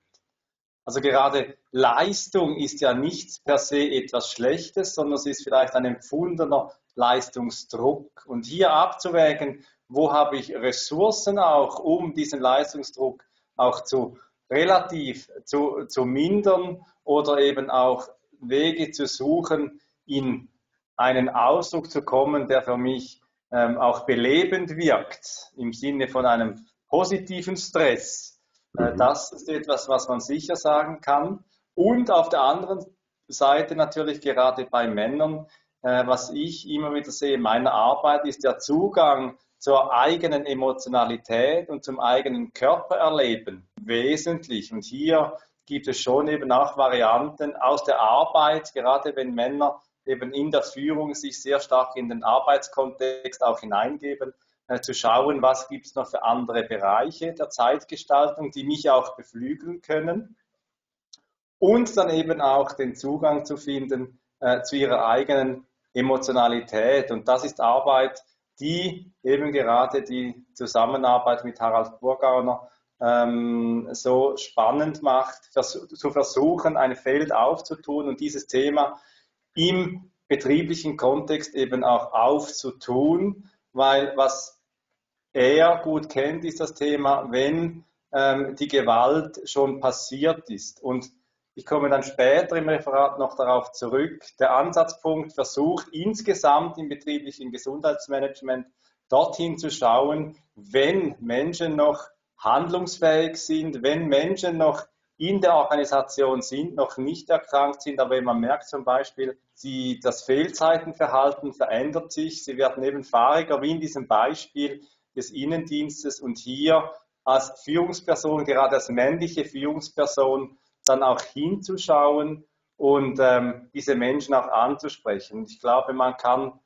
Also gerade Leistung ist ja nicht per se etwas Schlechtes, sondern es ist vielleicht ein empfundener Leistungsdruck. Und hier abzuwägen, wo habe ich Ressourcen auch, um diesen Leistungsdruck auch zu relativ zu, zu mindern oder eben auch Wege zu suchen, ihn einen Ausdruck zu kommen, der für mich ähm, auch belebend wirkt, im Sinne von einem positiven Stress. Äh, mhm. Das ist etwas, was man sicher sagen kann. Und auf der anderen Seite natürlich gerade bei Männern, äh, was ich immer wieder sehe in meiner Arbeit, ist der Zugang zur eigenen Emotionalität und zum eigenen Körpererleben wesentlich. Und hier gibt es schon eben auch Varianten aus der Arbeit, gerade wenn Männer eben in der Führung sich sehr stark in den Arbeitskontext auch hineingeben, äh, zu schauen, was gibt es noch für andere Bereiche der Zeitgestaltung, die mich auch beflügeln können. Und dann eben auch den Zugang zu finden äh, zu ihrer eigenen Emotionalität. Und das ist Arbeit, die eben gerade die Zusammenarbeit mit Harald Burgauner ähm, so spannend macht, zu versuchen, ein Feld aufzutun und dieses Thema im betrieblichen Kontext eben auch aufzutun, weil was er gut kennt, ist das Thema, wenn ähm, die Gewalt schon passiert ist. Und ich komme dann später im Referat noch darauf zurück. Der Ansatzpunkt versucht insgesamt im betrieblichen Gesundheitsmanagement dorthin zu schauen, wenn Menschen noch handlungsfähig sind, wenn Menschen noch in der Organisation sind, noch nicht erkrankt sind, aber wenn man merkt zum Beispiel, sie, das Fehlzeitenverhalten verändert sich, sie werden eben fahriger, wie in diesem Beispiel des Innendienstes und hier als Führungsperson, gerade als männliche Führungsperson, dann auch hinzuschauen und ähm, diese Menschen auch anzusprechen. Ich glaube, man kann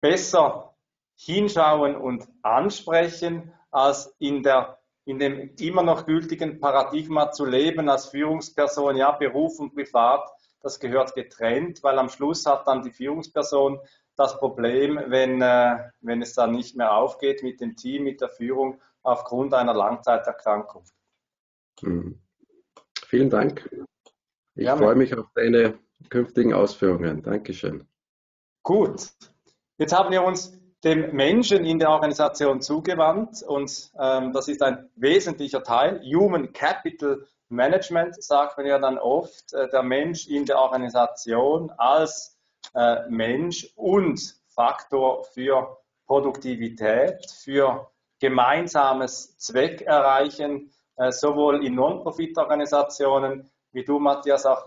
besser hinschauen und ansprechen, als in der in dem immer noch gültigen Paradigma zu leben als Führungsperson, ja, Beruf und Privat, das gehört getrennt, weil am Schluss hat dann die Führungsperson das Problem, wenn, äh, wenn es dann nicht mehr aufgeht mit dem Team, mit der Führung aufgrund einer Langzeiterkrankung. Mhm. Vielen Dank. Ich ja, freue mich auf deine künftigen Ausführungen. Dankeschön. Gut. Jetzt haben wir uns dem Menschen in der Organisation zugewandt und ähm, das ist ein wesentlicher Teil. Human Capital Management sagt man ja dann oft, äh, der Mensch in der Organisation als äh, Mensch und Faktor für Produktivität, für gemeinsames Zweckerreichen, äh, sowohl in Non-Profit-Organisationen, wie du, Matthias, auch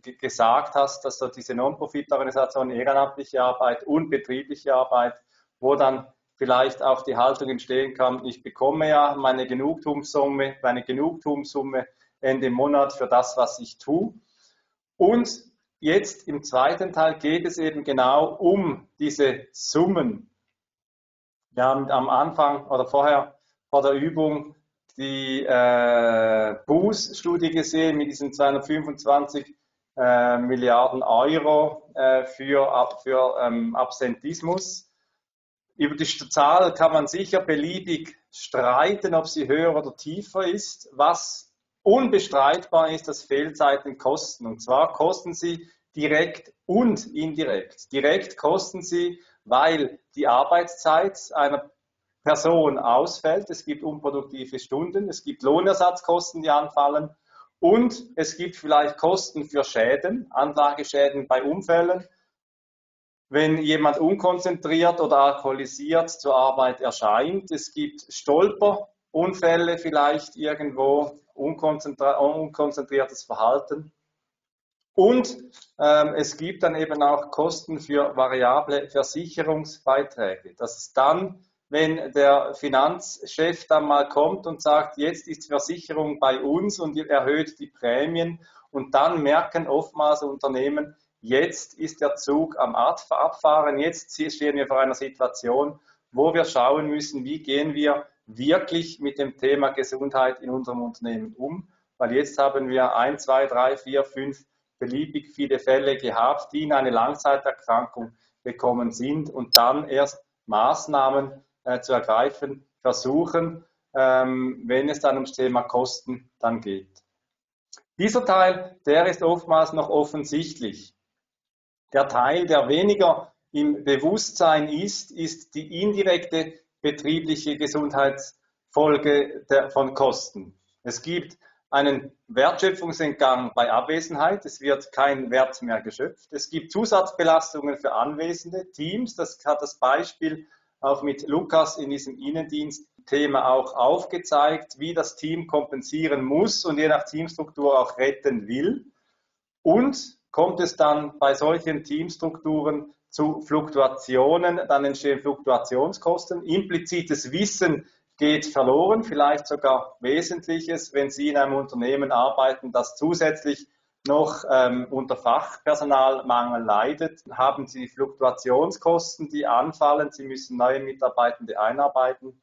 gesagt hast, dass so diese Non-Profit-Organisationen ehrenamtliche Arbeit und betriebliche Arbeit, wo dann vielleicht auch die Haltung entstehen kann, ich bekomme ja meine Genugtuungssumme, meine Genugtuungssumme Ende Monat für das, was ich tue. Und jetzt im zweiten Teil geht es eben genau um diese Summen. Wir haben am Anfang oder vorher vor der Übung die äh, Boost-Studie gesehen mit diesen 225 äh, Milliarden Euro äh, für, für ähm, Absentismus. Über die Zahl kann man sicher beliebig streiten, ob sie höher oder tiefer ist. Was unbestreitbar ist, dass Fehlzeiten kosten. Und zwar kosten sie direkt und indirekt. Direkt kosten sie, weil die Arbeitszeit einer Person ausfällt. Es gibt unproduktive Stunden, es gibt Lohnersatzkosten, die anfallen und es gibt vielleicht Kosten für Schäden, Anlageschäden bei Unfällen. Wenn jemand unkonzentriert oder alkoholisiert zur Arbeit erscheint, es gibt Stolperunfälle vielleicht irgendwo, unkonzentriertes Verhalten. Und ähm, es gibt dann eben auch Kosten für variable Versicherungsbeiträge. Das ist dann, wenn der Finanzchef dann mal kommt und sagt, jetzt ist Versicherung bei uns und erhöht die Prämien. Und dann merken oftmals Unternehmen, jetzt ist der Zug am Abfahren, jetzt stehen wir vor einer Situation, wo wir schauen müssen, wie gehen wir wirklich mit dem Thema Gesundheit in unserem Unternehmen um, weil jetzt haben wir ein, zwei, drei, vier, fünf beliebig viele Fälle gehabt, die in eine Langzeiterkrankung gekommen sind und dann erst Maßnahmen äh, zu ergreifen versuchen, ähm, wenn es dann ums Thema Kosten dann geht. Dieser Teil, der ist oftmals noch offensichtlich. Der Teil, der weniger im Bewusstsein ist, ist die indirekte betriebliche Gesundheitsfolge der, von Kosten. Es gibt einen Wertschöpfungsentgang bei Abwesenheit. Es wird kein Wert mehr geschöpft. Es gibt Zusatzbelastungen für anwesende Teams. Das hat das Beispiel auch mit Lukas in diesem Innendienst-Thema auch aufgezeigt, wie das Team kompensieren muss und je nach Teamstruktur auch retten will. Und kommt es dann bei solchen Teamstrukturen zu Fluktuationen, dann entstehen Fluktuationskosten. Implizites Wissen geht verloren, vielleicht sogar Wesentliches, wenn Sie in einem Unternehmen arbeiten, das zusätzlich noch ähm, unter Fachpersonalmangel leidet, haben Sie Fluktuationskosten, die anfallen. Sie müssen neue Mitarbeitende einarbeiten.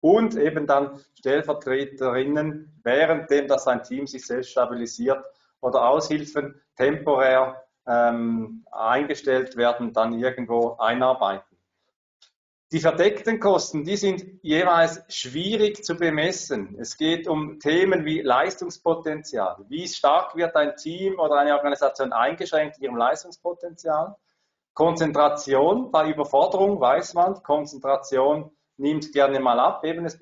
Und eben dann Stellvertreterinnen, währenddem das ein Team sich selbst stabilisiert oder Aushilfen temporär ähm, eingestellt werden, dann irgendwo einarbeiten. Die verdeckten Kosten, die sind jeweils schwierig zu bemessen. Es geht um Themen wie Leistungspotenzial. Wie stark wird ein Team oder eine Organisation eingeschränkt in ihrem Leistungspotenzial? Konzentration bei Überforderung weiß man, Konzentration nimmt gerne mal ab. Eben es,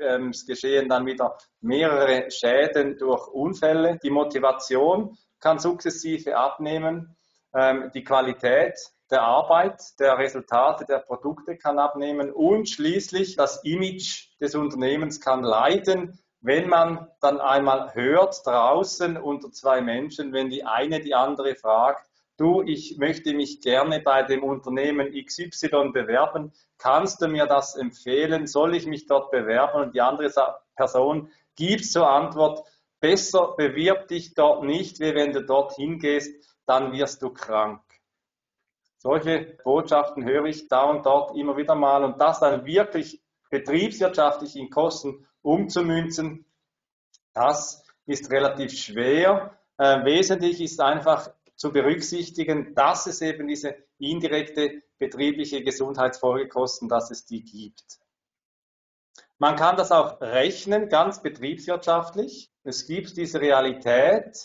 ähm, es geschehen dann wieder mehrere Schäden durch Unfälle. Die Motivation kann sukzessive abnehmen. Ähm, die Qualität der Arbeit, der Resultate, der Produkte kann abnehmen und schließlich das Image des Unternehmens kann leiden, wenn man dann einmal hört draußen unter zwei Menschen, wenn die eine die andere fragt, du, ich möchte mich gerne bei dem Unternehmen XY bewerben, kannst du mir das empfehlen, soll ich mich dort bewerben? Und die andere Person gibt zur Antwort, besser bewirb dich dort nicht, wie wenn du dort hingehst, dann wirst du krank. Solche Botschaften höre ich da und dort immer wieder mal und das dann wirklich betriebswirtschaftlich in Kosten umzumünzen, das ist relativ schwer. Äh, wesentlich ist einfach zu berücksichtigen, dass es eben diese indirekte betriebliche Gesundheitsfolgekosten, dass es die gibt. Man kann das auch rechnen, ganz betriebswirtschaftlich. Es gibt diese Realität,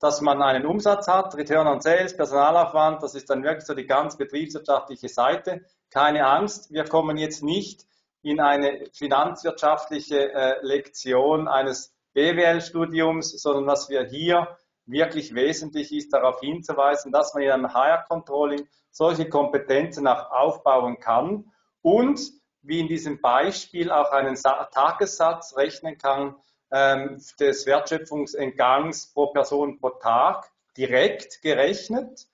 dass man einen Umsatz hat, Return on Sales, Personalaufwand, das ist dann wirklich so die ganz betriebswirtschaftliche Seite. Keine Angst, wir kommen jetzt nicht in eine finanzwirtschaftliche äh, Lektion eines BWL-Studiums, sondern was wir hier wirklich wesentlich ist, darauf hinzuweisen, dass man in einem Higher Controlling solche Kompetenzen auch aufbauen kann und wie in diesem Beispiel auch einen Tagessatz rechnen kann ähm, des Wertschöpfungsentgangs pro Person pro Tag direkt gerechnet.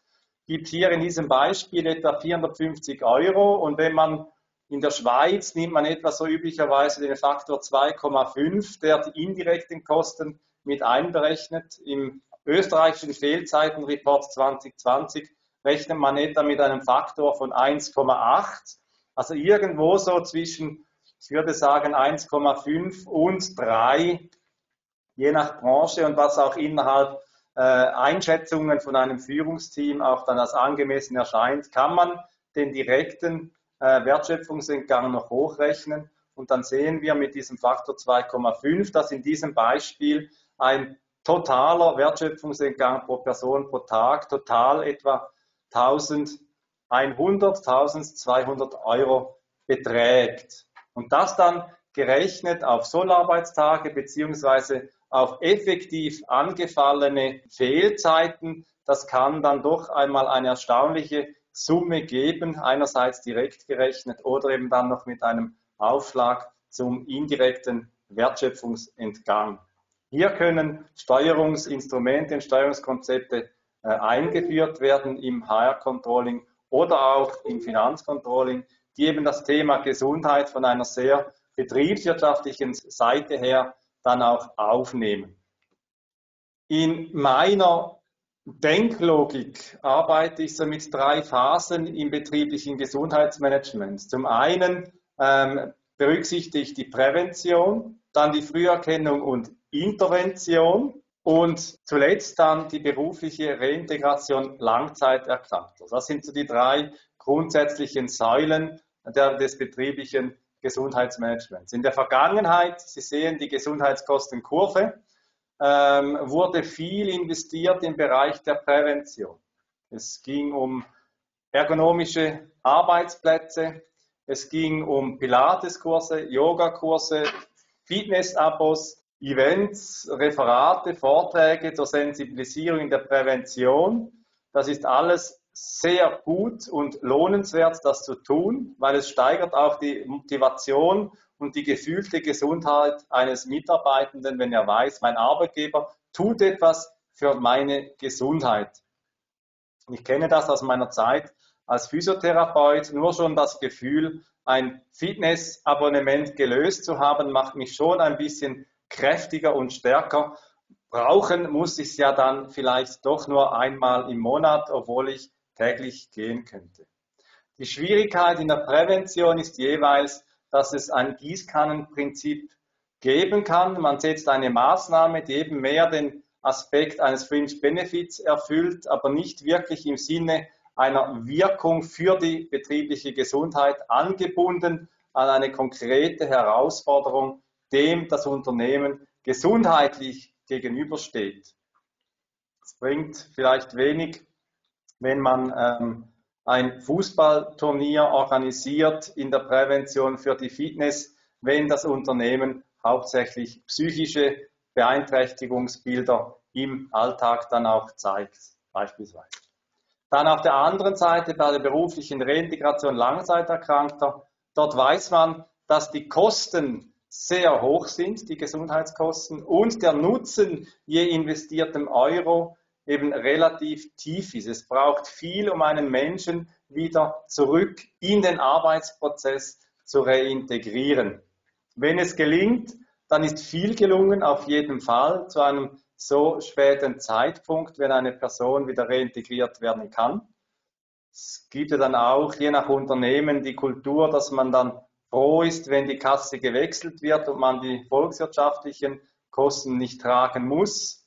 Gibt hier in diesem Beispiel etwa 450 Euro und wenn man in der Schweiz nimmt man etwa so üblicherweise den Faktor 2,5, der die indirekten Kosten mit einberechnet. Im österreichischen Fehlzeitenreport 2020 rechnet man etwa mit einem Faktor von 1,8. Also irgendwo so zwischen, ich würde sagen, 1,5 und 3, je nach Branche und was auch innerhalb äh, Einschätzungen von einem Führungsteam auch dann als angemessen erscheint, kann man den direkten äh, Wertschöpfungsentgang noch hochrechnen. Und dann sehen wir mit diesem Faktor 2,5, dass in diesem Beispiel ein totaler Wertschöpfungsentgang pro Person pro Tag total etwa 1100, 1200 Euro beträgt. Und das dann gerechnet auf Sollarbeitstage beziehungsweise auf effektiv angefallene Fehlzeiten, das kann dann doch einmal eine erstaunliche Summe geben, einerseits direkt gerechnet oder eben dann noch mit einem Aufschlag zum indirekten Wertschöpfungsentgang. Hier können Steuerungsinstrumente und Steuerungskonzepte äh, eingeführt werden im HR-Controlling oder auch im Finanzcontrolling, die eben das Thema Gesundheit von einer sehr betriebswirtschaftlichen Seite her dann auch aufnehmen. In meiner Denklogik arbeite ich so mit drei Phasen im betrieblichen Gesundheitsmanagement. Zum einen ähm, berücksichtige ich die Prävention, dann die Früherkennung und Intervention und zuletzt dann die berufliche Reintegration Langzeiterkrankter. Das sind so die drei grundsätzlichen Säulen der, des betrieblichen Gesundheitsmanagements. In der Vergangenheit, Sie sehen die Gesundheitskostenkurve, ähm, wurde viel investiert im Bereich der Prävention. Es ging um ergonomische Arbeitsplätze, es ging um Pilateskurse, Yogakurse, Fitnessabos, Events, Referate, Vorträge zur Sensibilisierung in der Prävention. Das ist alles sehr gut und lohnenswert, das zu tun, weil es steigert auch die Motivation und die gefühlte Gesundheit eines Mitarbeitenden, wenn er weiß, mein Arbeitgeber tut etwas für meine Gesundheit. Ich kenne das aus meiner Zeit als Physiotherapeut. Nur schon das Gefühl, ein Fitnessabonnement gelöst zu haben, macht mich schon ein bisschen kräftiger und stärker. Brauchen muss ich es ja dann vielleicht doch nur einmal im Monat, obwohl ich täglich gehen könnte. Die Schwierigkeit in der Prävention ist jeweils, dass es ein Gießkannenprinzip geben kann. Man setzt eine Maßnahme, die eben mehr den Aspekt eines Fringe Benefits erfüllt, aber nicht wirklich im Sinne einer Wirkung für die betriebliche Gesundheit angebunden an eine konkrete Herausforderung, dem das Unternehmen gesundheitlich gegenübersteht. Es bringt vielleicht wenig, wenn man ähm, ein Fußballturnier organisiert in der Prävention für die Fitness, wenn das Unternehmen hauptsächlich psychische Beeinträchtigungsbilder im Alltag dann auch zeigt, beispielsweise. Dann auf der anderen Seite bei der beruflichen Reintegration Langzeiterkrankter, dort weiß man, dass die Kosten sehr hoch sind, die Gesundheitskosten, und der Nutzen je investiertem Euro eben relativ tief ist. Es braucht viel, um einen Menschen wieder zurück in den Arbeitsprozess zu reintegrieren. Wenn es gelingt, dann ist viel gelungen, auf jeden Fall zu einem so späten Zeitpunkt, wenn eine Person wieder reintegriert werden kann. Es gibt ja dann auch je nach Unternehmen die Kultur, dass man dann froh ist, wenn die Kasse gewechselt wird und man die volkswirtschaftlichen Kosten nicht tragen muss.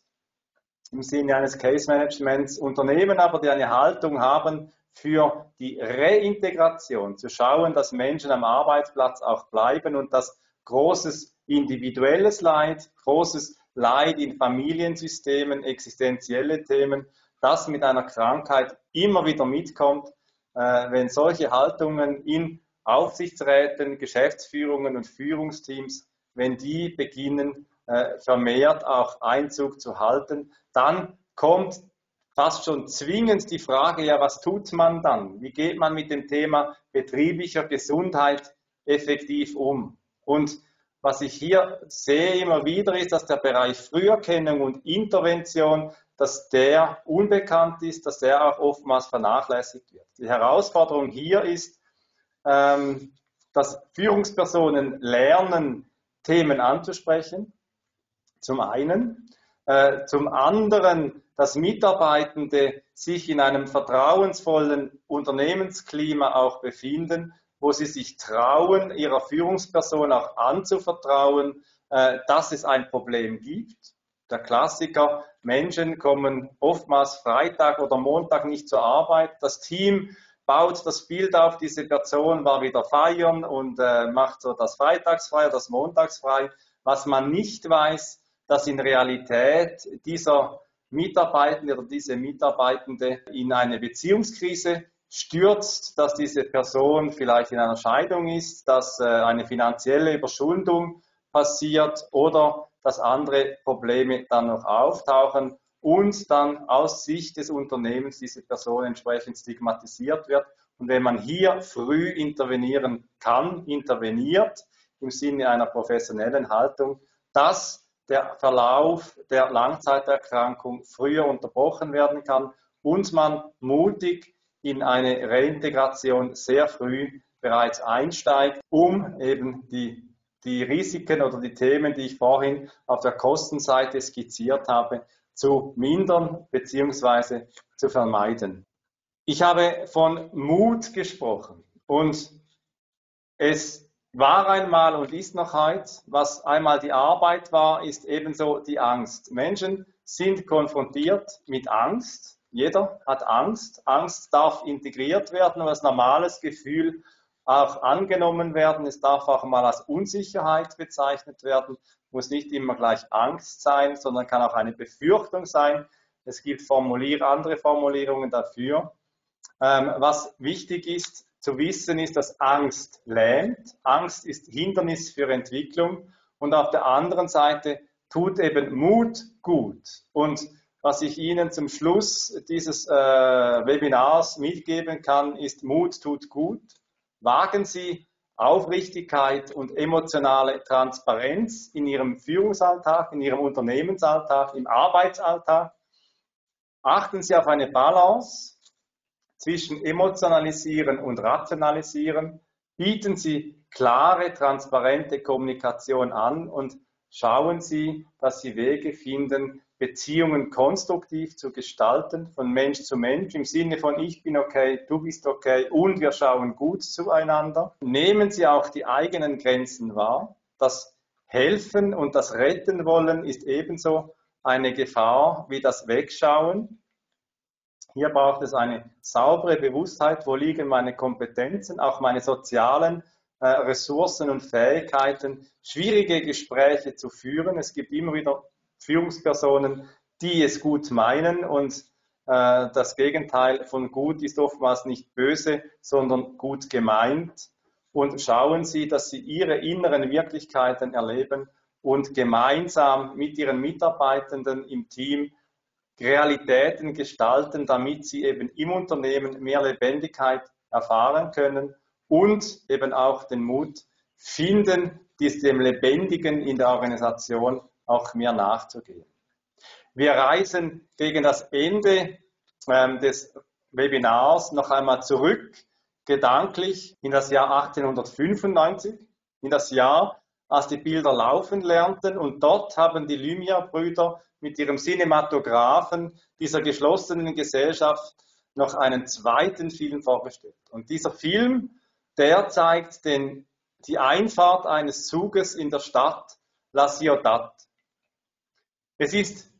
Im Sinne eines Case Managements Unternehmen aber, die eine Haltung haben für die Reintegration, zu schauen, dass Menschen am Arbeitsplatz auch bleiben und dass großes individuelles Leid, großes Leid in Familiensystemen, existenzielle Themen, das mit einer Krankheit immer wieder mitkommt, äh, wenn solche Haltungen in Aufsichtsräten, Geschäftsführungen und Führungsteams, wenn die beginnen, äh, vermehrt auch Einzug zu halten, dann kommt fast schon zwingend die Frage, ja, was tut man dann? Wie geht man mit dem Thema betrieblicher Gesundheit effektiv um? Und was ich hier sehe immer wieder ist, dass der Bereich Früherkennung und Intervention, dass der unbekannt ist, dass der auch oftmals vernachlässigt wird. Die Herausforderung hier ist, ähm, dass Führungspersonen lernen, Themen anzusprechen, zum einen. Äh, zum anderen, dass Mitarbeitende sich in einem vertrauensvollen Unternehmensklima auch befinden, wo sie sich trauen, ihrer Führungsperson auch anzuvertrauen, äh, dass es ein Problem gibt. Der Klassiker, Menschen kommen oftmals Freitag oder Montag nicht zur Arbeit. Das Team baut das Bild auf, diese Person war wieder feiern und äh, macht so das Freitagsfrei, das Montagsfrei. Was man nicht weiß, dass in Realität dieser Mitarbeitende oder diese Mitarbeitende in eine Beziehungskrise stürzt, dass diese Person vielleicht in einer Scheidung ist, dass äh, eine finanzielle Überschuldung passiert oder dass andere Probleme dann noch auftauchen und dann aus Sicht des Unternehmens diese Person entsprechend stigmatisiert wird. Und wenn man hier früh intervenieren kann, interveniert im Sinne einer professionellen Haltung, dass der Verlauf der Langzeiterkrankung früher unterbrochen werden kann und man mutig in eine Reintegration sehr früh bereits einsteigt, um eben die, die Risiken oder die Themen, die ich vorhin auf der Kostenseite skizziert habe, zu mindern bzw. zu vermeiden. Ich habe von Mut gesprochen und es war einmal und ist noch heute, was einmal die Arbeit war, ist ebenso die Angst. Menschen sind konfrontiert mit Angst jeder hat Angst. Angst darf integriert werden und als normales Gefühl auch angenommen werden. Es darf auch mal als Unsicherheit bezeichnet werden. Muss nicht immer gleich Angst sein, sondern kann auch eine Befürchtung sein. Es gibt Formulier andere Formulierungen dafür. Ähm, was wichtig ist zu wissen, ist, dass Angst lähmt. Angst ist Hindernis für Entwicklung. Und auf der anderen Seite tut eben Mut gut. Und was ich Ihnen zum Schluss dieses äh, Webinars mitgeben kann, ist Mut tut gut. Wagen Sie Aufrichtigkeit und emotionale Transparenz in Ihrem Führungsalltag, in Ihrem Unternehmensalltag, im Arbeitsalltag. Achten Sie auf eine Balance zwischen Emotionalisieren und Rationalisieren. Bieten Sie klare, transparente Kommunikation an und schauen Sie, dass Sie Wege finden, Beziehungen konstruktiv zu gestalten, von Mensch zu Mensch, im Sinne von ich bin okay, du bist okay und wir schauen gut zueinander. Nehmen Sie auch die eigenen Grenzen wahr. Das Helfen und das Retten wollen ist ebenso eine Gefahr wie das Wegschauen. Hier braucht es eine saubere Bewusstheit, wo liegen meine Kompetenzen, auch meine sozialen äh, Ressourcen und Fähigkeiten, schwierige Gespräche zu führen. Es gibt immer wieder Führungspersonen, die es gut meinen und äh, das Gegenteil von gut ist oftmals nicht böse, sondern gut gemeint. Und schauen Sie, dass Sie Ihre inneren Wirklichkeiten erleben und gemeinsam mit Ihren Mitarbeitenden im Team Realitäten gestalten, damit Sie eben im Unternehmen mehr Lebendigkeit erfahren können und eben auch den Mut finden, dies dem Lebendigen in der Organisation auch mehr nachzugehen. Wir reisen gegen das Ende ähm, des Webinars noch einmal zurück, gedanklich in das Jahr 1895, in das Jahr, als die Bilder laufen lernten. Und dort haben die Lumière-Brüder mit ihrem Cinematographen dieser geschlossenen Gesellschaft noch einen zweiten Film vorgestellt. Und dieser Film, der zeigt den, die Einfahrt eines Zuges in der Stadt La Ciudad. Es ist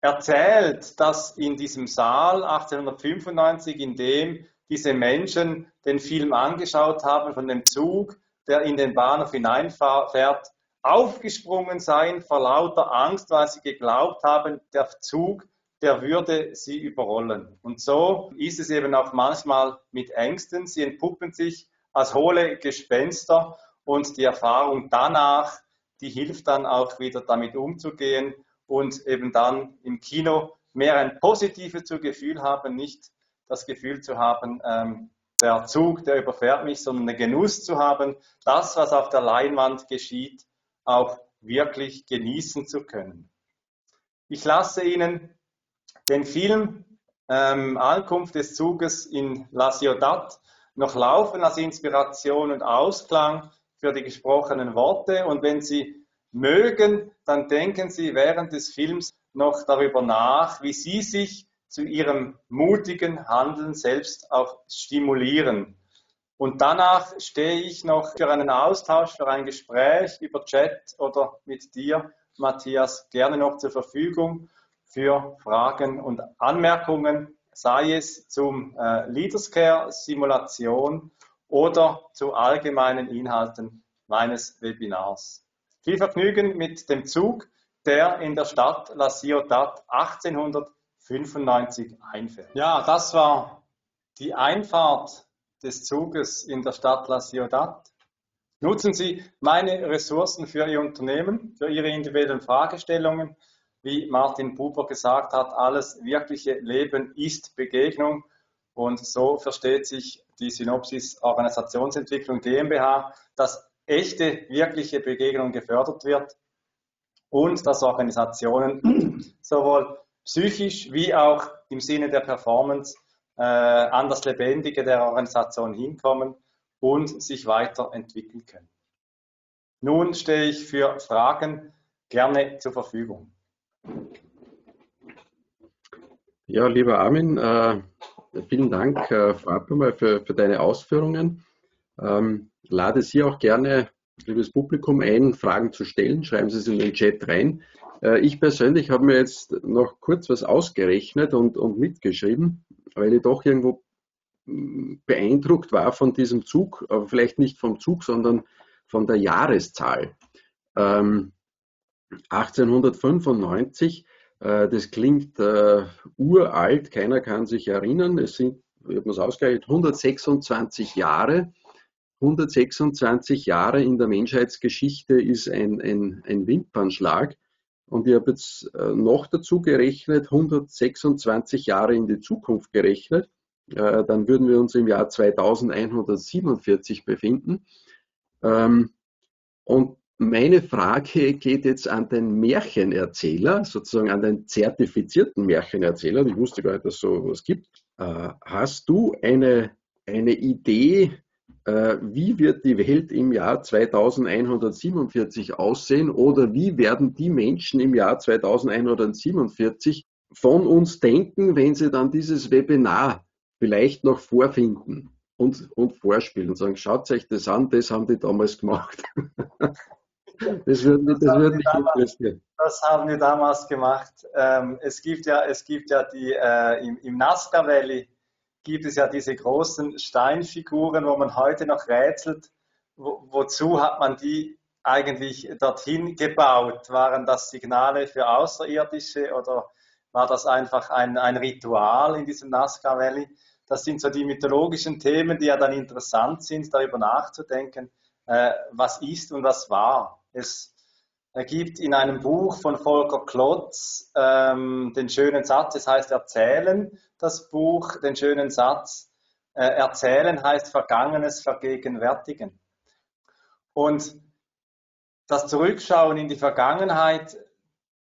erzählt, dass in diesem Saal 1895, in dem diese Menschen den Film angeschaut haben von dem Zug, der in den Bahnhof hineinfährt, aufgesprungen seien vor lauter Angst, weil sie geglaubt haben, der Zug, der würde sie überrollen. Und so ist es eben auch manchmal mit Ängsten. Sie entpuppen sich als hohle Gespenster und die Erfahrung danach, die hilft dann auch wieder damit umzugehen und eben dann im Kino mehr ein positives Gefühl haben, nicht das Gefühl zu haben, ähm, der Zug, der überfährt mich, sondern den Genuss zu haben, das, was auf der Leinwand geschieht, auch wirklich genießen zu können. Ich lasse Ihnen den Film ähm, Ankunft des Zuges in La Ciudad noch laufen als Inspiration und Ausklang für die gesprochenen Worte. Und wenn Sie mögen, dann denken Sie während des Films noch darüber nach, wie Sie sich zu Ihrem mutigen Handeln selbst auch stimulieren. Und danach stehe ich noch für einen Austausch, für ein Gespräch über Chat oder mit dir, Matthias, gerne noch zur Verfügung für Fragen und Anmerkungen, sei es zum äh, Leaders Care Simulation oder zu allgemeinen Inhalten meines Webinars. Viel Vergnügen mit dem Zug, der in der Stadt La Ciudad 1895 einfährt. Ja, das war die Einfahrt des Zuges in der Stadt La Ciudad. Nutzen Sie meine Ressourcen für Ihr Unternehmen, für Ihre individuellen Fragestellungen. Wie Martin Buber gesagt hat, alles wirkliche Leben ist Begegnung. Und so versteht sich die Synopsis Organisationsentwicklung GmbH, dass echte, wirkliche Begegnung gefördert wird und dass Organisationen sowohl psychisch wie auch im Sinne der Performance äh, an das Lebendige der Organisation hinkommen und sich weiterentwickeln können. Nun stehe ich für Fragen gerne zur Verfügung. Ja, lieber Armin, äh, vielen Dank äh, vorab einmal für, für deine Ausführungen. Ähm, lade Sie auch gerne, liebes Publikum, ein, Fragen zu stellen. Schreiben Sie es in den Chat rein. Äh, ich persönlich habe mir jetzt noch kurz was ausgerechnet und, und mitgeschrieben weil ich doch irgendwo hm, beeindruckt war von diesem Zug, aber vielleicht nicht vom Zug, sondern von der Jahreszahl. Ähm, 1895, äh, das klingt äh, uralt, keiner kann sich erinnern, es sind, ich habe es ausgerechnet, 126 Jahre. 126 Jahre in der Menschheitsgeschichte ist ein, ein, ein Wimpernschlag. Und ich habe jetzt äh, noch dazu gerechnet, 126 Jahre in die Zukunft gerechnet. Äh, dann würden wir uns im Jahr 2147 befinden. Ähm, und meine Frage geht jetzt an den Märchenerzähler, sozusagen an den zertifizierten Märchenerzähler. Ich wusste gar nicht, dass es so etwas gibt. Äh, hast du eine, eine Idee, wie wird die Welt im Jahr 2147 aussehen oder wie werden die Menschen im Jahr 2147 von uns denken, wenn sie dann dieses Webinar vielleicht noch vorfinden und, und vorspielen und sagen, schaut euch das an, das haben die damals gemacht. Das würde, das das würde mich damals, interessieren. Das haben wir damals gemacht. Ähm, es gibt ja, es gibt ja die äh, im, im Nazca Valley gibt es ja diese großen Steinfiguren, wo man heute noch rätselt, wo, wozu hat man die eigentlich dorthin gebaut? Waren das Signale für Außerirdische oder war das einfach ein, ein Ritual in diesem Nazca Valley? Das sind so die mythologischen Themen, die ja dann interessant sind, darüber nachzudenken, äh, was ist und was war. Es er gibt in einem Buch von Volker Klotz ähm, den schönen Satz, es heißt Erzählen, das Buch, den schönen Satz, äh, Erzählen heißt Vergangenes vergegenwärtigen. Und das Zurückschauen in die Vergangenheit,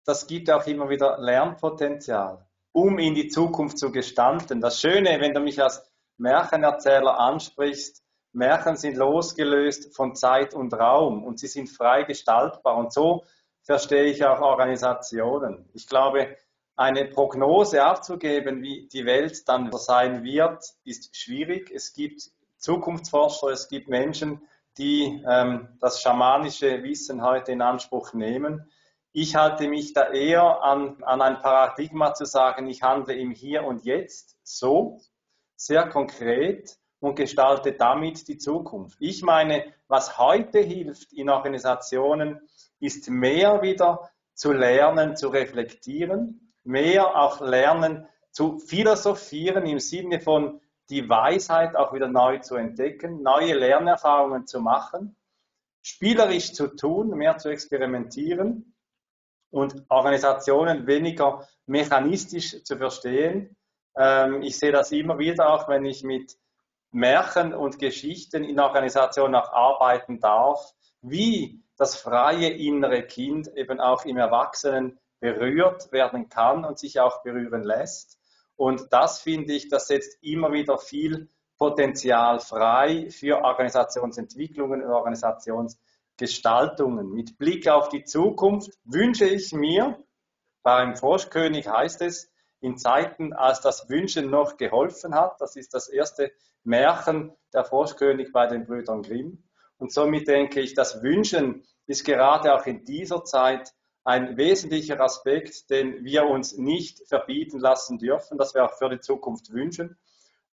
das gibt auch immer wieder Lernpotenzial, um in die Zukunft zu gestalten. Das Schöne, wenn du mich als Märchenerzähler ansprichst, Märchen sind losgelöst von Zeit und Raum und sie sind frei gestaltbar. Und so verstehe ich auch Organisationen. Ich glaube, eine Prognose abzugeben, wie die Welt dann sein wird, ist schwierig. Es gibt Zukunftsforscher, es gibt Menschen, die ähm, das schamanische Wissen heute in Anspruch nehmen. Ich halte mich da eher an, an ein Paradigma zu sagen, ich handle im Hier und Jetzt so, sehr konkret und gestalte damit die Zukunft. Ich meine, was heute hilft in Organisationen, ist mehr wieder zu lernen, zu reflektieren, mehr auch lernen, zu philosophieren im Sinne von die Weisheit auch wieder neu zu entdecken, neue Lernerfahrungen zu machen, spielerisch zu tun, mehr zu experimentieren und Organisationen weniger mechanistisch zu verstehen. Ähm, ich sehe das immer wieder auch, wenn ich mit Märchen und Geschichten in Organisationen auch arbeiten darf, wie das freie innere Kind eben auch im Erwachsenen berührt werden kann und sich auch berühren lässt. Und das finde ich, das setzt immer wieder viel Potenzial frei für Organisationsentwicklungen und Organisationsgestaltungen. Mit Blick auf die Zukunft wünsche ich mir, beim Froschkönig heißt es, in Zeiten, als das Wünschen noch geholfen hat, das ist das erste Märchen der Froschkönig bei den Brüdern Grimm. Und somit denke ich, das Wünschen ist gerade auch in dieser Zeit ein wesentlicher Aspekt, den wir uns nicht verbieten lassen dürfen, das wir auch für die Zukunft wünschen.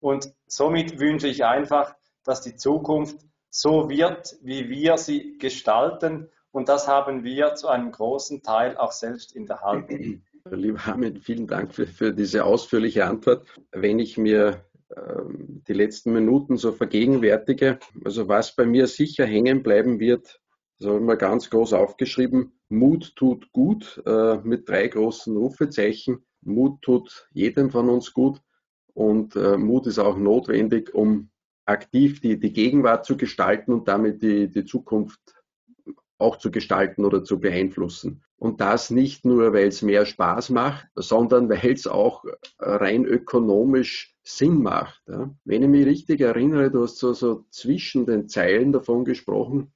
Und somit wünsche ich einfach, dass die Zukunft so wird, wie wir sie gestalten. Und das haben wir zu einem großen Teil auch selbst in der Hand. Lieber Hamid, vielen Dank für, für diese ausführliche Antwort. Wenn ich mir ähm, die letzten Minuten so vergegenwärtige, also was bei mir sicher hängen bleiben wird, das habe ich mal ganz groß aufgeschrieben. Mut tut gut äh, mit drei großen Rufezeichen. Mut tut jedem von uns gut und äh, Mut ist auch notwendig, um aktiv die, die Gegenwart zu gestalten und damit die, die Zukunft auch zu gestalten oder zu beeinflussen. Und das nicht nur, weil es mehr Spaß macht, sondern weil es auch rein ökonomisch Sinn macht. Ja. Wenn ich mich richtig erinnere, du hast so, so zwischen den Zeilen davon gesprochen,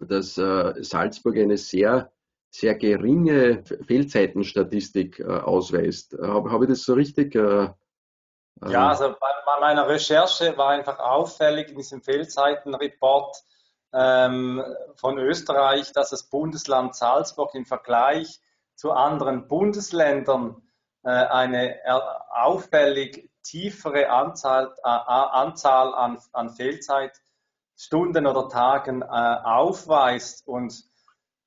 dass äh, Salzburg eine sehr, sehr geringe Fehlzeitenstatistik äh, ausweist. Habe hab ich das so richtig? Äh, äh, ja, also bei meiner Recherche war einfach auffällig in diesem Fehlzeitenreport von Österreich, dass das Bundesland Salzburg im Vergleich zu anderen Bundesländern äh, eine auffällig tiefere Anzahl, äh, Anzahl an, an Fehlzeit Stunden oder Tagen äh, aufweist. Und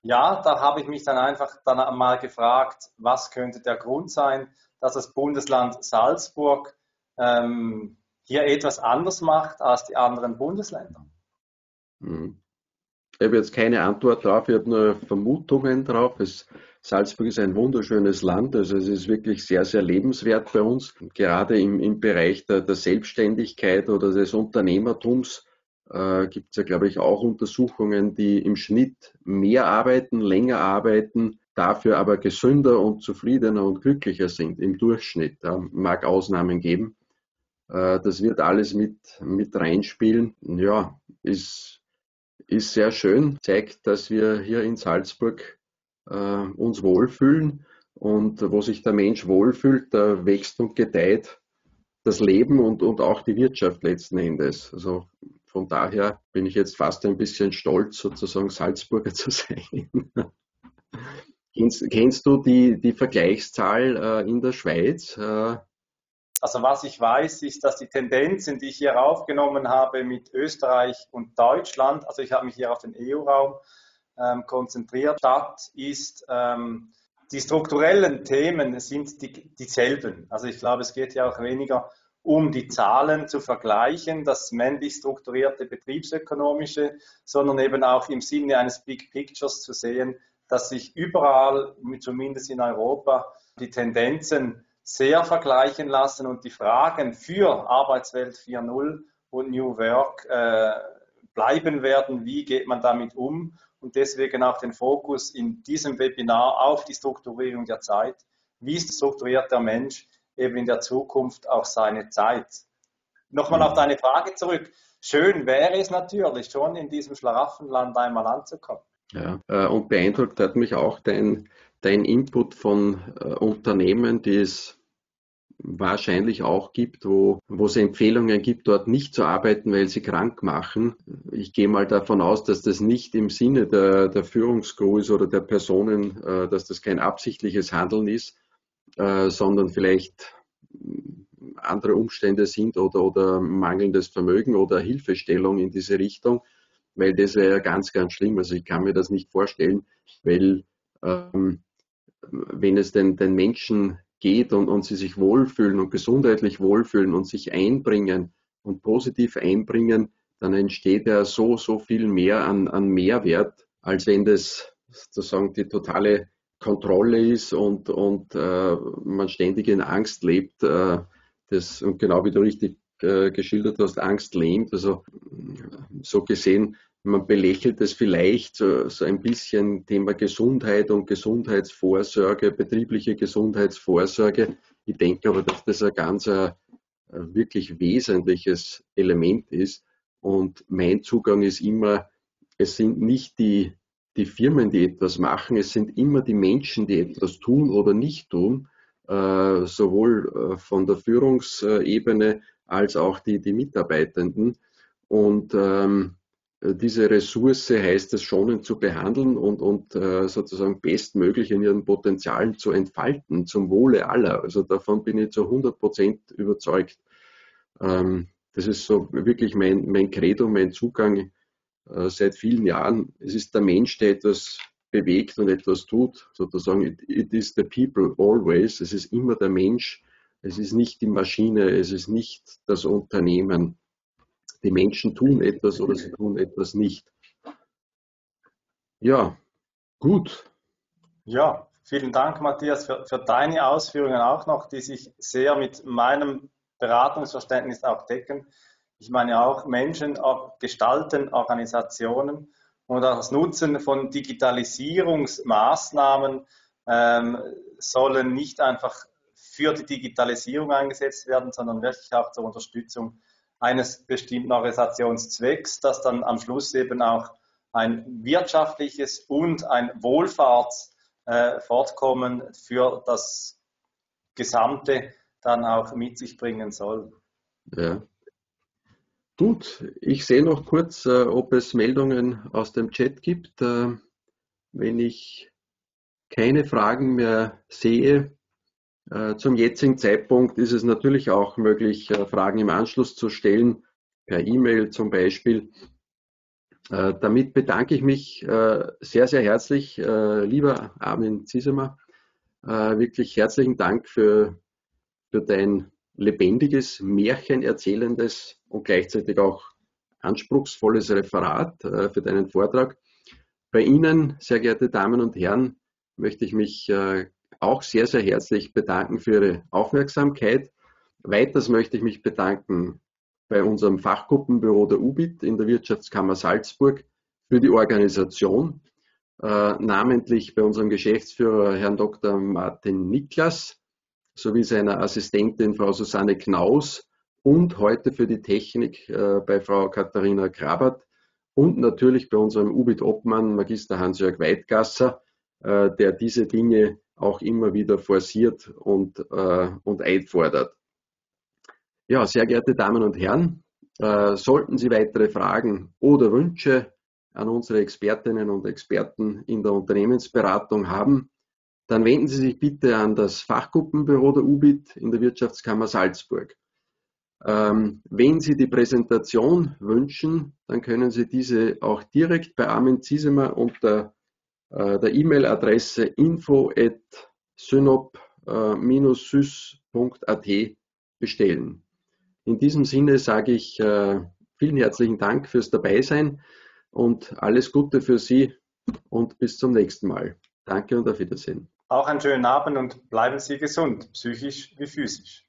ja, da habe ich mich dann einfach dann mal gefragt, was könnte der Grund sein, dass das Bundesland Salzburg ähm, hier etwas anders macht als die anderen Bundesländer. Hm. Ich habe jetzt keine Antwort darauf, ich habe nur Vermutungen drauf. Es, Salzburg ist ein wunderschönes Land, also es ist wirklich sehr, sehr lebenswert bei uns. Gerade im, im Bereich der, der Selbstständigkeit oder des Unternehmertums äh, gibt es ja, glaube ich, auch Untersuchungen, die im Schnitt mehr arbeiten, länger arbeiten, dafür aber gesünder und zufriedener und glücklicher sind im Durchschnitt. Ja, mag Ausnahmen geben. Äh, das wird alles mit, mit reinspielen. Ja, ist, ist sehr schön, zeigt, dass wir hier in Salzburg äh, uns wohlfühlen. Und wo sich der Mensch wohlfühlt, da wächst und gedeiht das Leben und, und auch die Wirtschaft letzten Endes. Also von daher bin ich jetzt fast ein bisschen stolz, sozusagen Salzburger zu sein. kennst, kennst, du die, die Vergleichszahl äh, in der Schweiz? Äh, also was ich weiß, ist, dass die Tendenzen, die ich hier aufgenommen habe mit Österreich und Deutschland, also ich habe mich hier auf den EU-Raum ähm, konzentriert, Stadt ist, ähm, die strukturellen Themen sind die, dieselben. Also ich glaube, es geht ja auch weniger um die Zahlen zu vergleichen, das männlich strukturierte betriebsökonomische, sondern eben auch im Sinne eines Big Pictures zu sehen, dass sich überall, zumindest in Europa, die Tendenzen sehr vergleichen lassen und die Fragen für Arbeitswelt 4.0 und New Work äh, bleiben werden. Wie geht man damit um? Und deswegen auch den Fokus in diesem Webinar auf die Strukturierung der Zeit. Wie strukturiert der Mensch eben in der Zukunft auch seine Zeit? Nochmal auf deine Frage zurück. Schön wäre es natürlich schon, in diesem Schlaraffenland einmal anzukommen. Ja, äh, und beeindruckt hat mich auch dein, dein Input von äh, Unternehmen, die es wahrscheinlich auch gibt, wo, wo es Empfehlungen gibt, dort nicht zu arbeiten, weil sie krank machen. Ich gehe mal davon aus, dass das nicht im Sinne der, der Führungscrew ist oder der Personen, äh, dass das kein absichtliches Handeln ist, äh, sondern vielleicht andere Umstände sind oder, oder mangelndes Vermögen oder Hilfestellung in diese Richtung, weil das wäre ganz, ganz schlimm. Also ich kann mir das nicht vorstellen, weil ähm, wenn es den, den Menschen geht und, und sie sich wohlfühlen und gesundheitlich wohlfühlen und sich einbringen und positiv einbringen, dann entsteht ja so, so viel mehr an, an Mehrwert, als wenn das sozusagen die totale Kontrolle ist und, und äh, man ständig in Angst lebt. Äh, das, und genau wie du richtig äh, geschildert hast, Angst lähmt. Also so gesehen, man belächelt es vielleicht so, so ein bisschen Thema Gesundheit und Gesundheitsvorsorge, betriebliche Gesundheitsvorsorge. Ich denke aber, dass das ein ganz ein, äh, wirklich wesentliches Element ist. Und mein Zugang ist immer, es sind nicht die, die Firmen, die etwas machen, es sind immer die Menschen, die etwas tun oder nicht tun, äh, sowohl äh, von der Führungsebene als auch die, die Mitarbeitenden. Und ähm, diese Ressource heißt es schonend zu behandeln und, und äh, sozusagen bestmöglich in ihren Potenzialen zu entfalten, zum Wohle aller. Also davon bin ich zu 100 Prozent überzeugt. Ähm, das ist so wirklich mein, mein Credo, mein Zugang äh, seit vielen Jahren. Es ist der Mensch, der etwas bewegt und etwas tut, sozusagen. It, it is the people always. Es ist immer der Mensch. Es ist nicht die Maschine. Es ist nicht das Unternehmen die Menschen tun etwas oder sie tun etwas nicht. Ja, gut. Ja, vielen Dank, Matthias, für, für deine Ausführungen auch noch, die sich sehr mit meinem Beratungsverständnis auch decken. Ich meine auch Menschen gestalten Organisationen und das Nutzen von Digitalisierungsmaßnahmen ähm, sollen nicht einfach für die Digitalisierung eingesetzt werden, sondern wirklich auch zur Unterstützung eines bestimmten Organisationszwecks, das dann am Schluss eben auch ein wirtschaftliches und ein Wohlfahrtsfortkommen äh, für das Gesamte dann auch mit sich bringen soll. Ja. Gut, ich sehe noch kurz, äh, ob es Meldungen aus dem Chat gibt. Äh, wenn ich keine Fragen mehr sehe, zum jetzigen Zeitpunkt ist es natürlich auch möglich, äh, Fragen im Anschluss zu stellen, per E-Mail zum Beispiel. Äh, damit bedanke ich mich sehr, sehr herzlich, lieber Armin Ziesemer. Wirklich herzlichen Dank für, für dein lebendiges, märchenerzählendes und gleichzeitig auch anspruchsvolles Referat, für deinen Vortrag. Bei Ihnen, sehr geehrte Damen und Herren, möchte ich mich auch sehr, sehr herzlich bedanken für Ihre Aufmerksamkeit. Weiters möchte ich mich bedanken bei unserem Fachgruppenbüro der UBIT in der Wirtschaftskammer Salzburg für die Organisation, äh, namentlich bei unserem Geschäftsführer Herrn Dr. Martin Niklas sowie seiner Assistentin Frau Susanne Knaus und heute für die Technik äh, bei Frau Katharina Krabert und natürlich bei unserem UBIT-Obmann Magister Hans-Jörg Weidgasser, äh, der diese Dinge auch immer wieder forciert und, äh, und einfordert. Ja, sehr geehrte Damen und Herren, äh, sollten Sie weitere Fragen oder Wünsche an unsere Expertinnen und Experten in der Unternehmensberatung haben, dann wenden Sie sich bitte an das Fachgruppenbüro der UBIT in der Wirtschaftskammer Salzburg. Ähm, wenn Sie die Präsentation wünschen, dann können Sie diese auch direkt bei Armin Ziesemer unter der E-Mail-Adresse info at synop-sys.at bestellen. In diesem Sinne sage ich äh, vielen herzlichen Dank fürs Dabeisein und alles Gute für Sie und bis zum nächsten Mal. Danke und auf Wiedersehen. Auch einen schönen Abend und bleiben Sie gesund, psychisch wie physisch.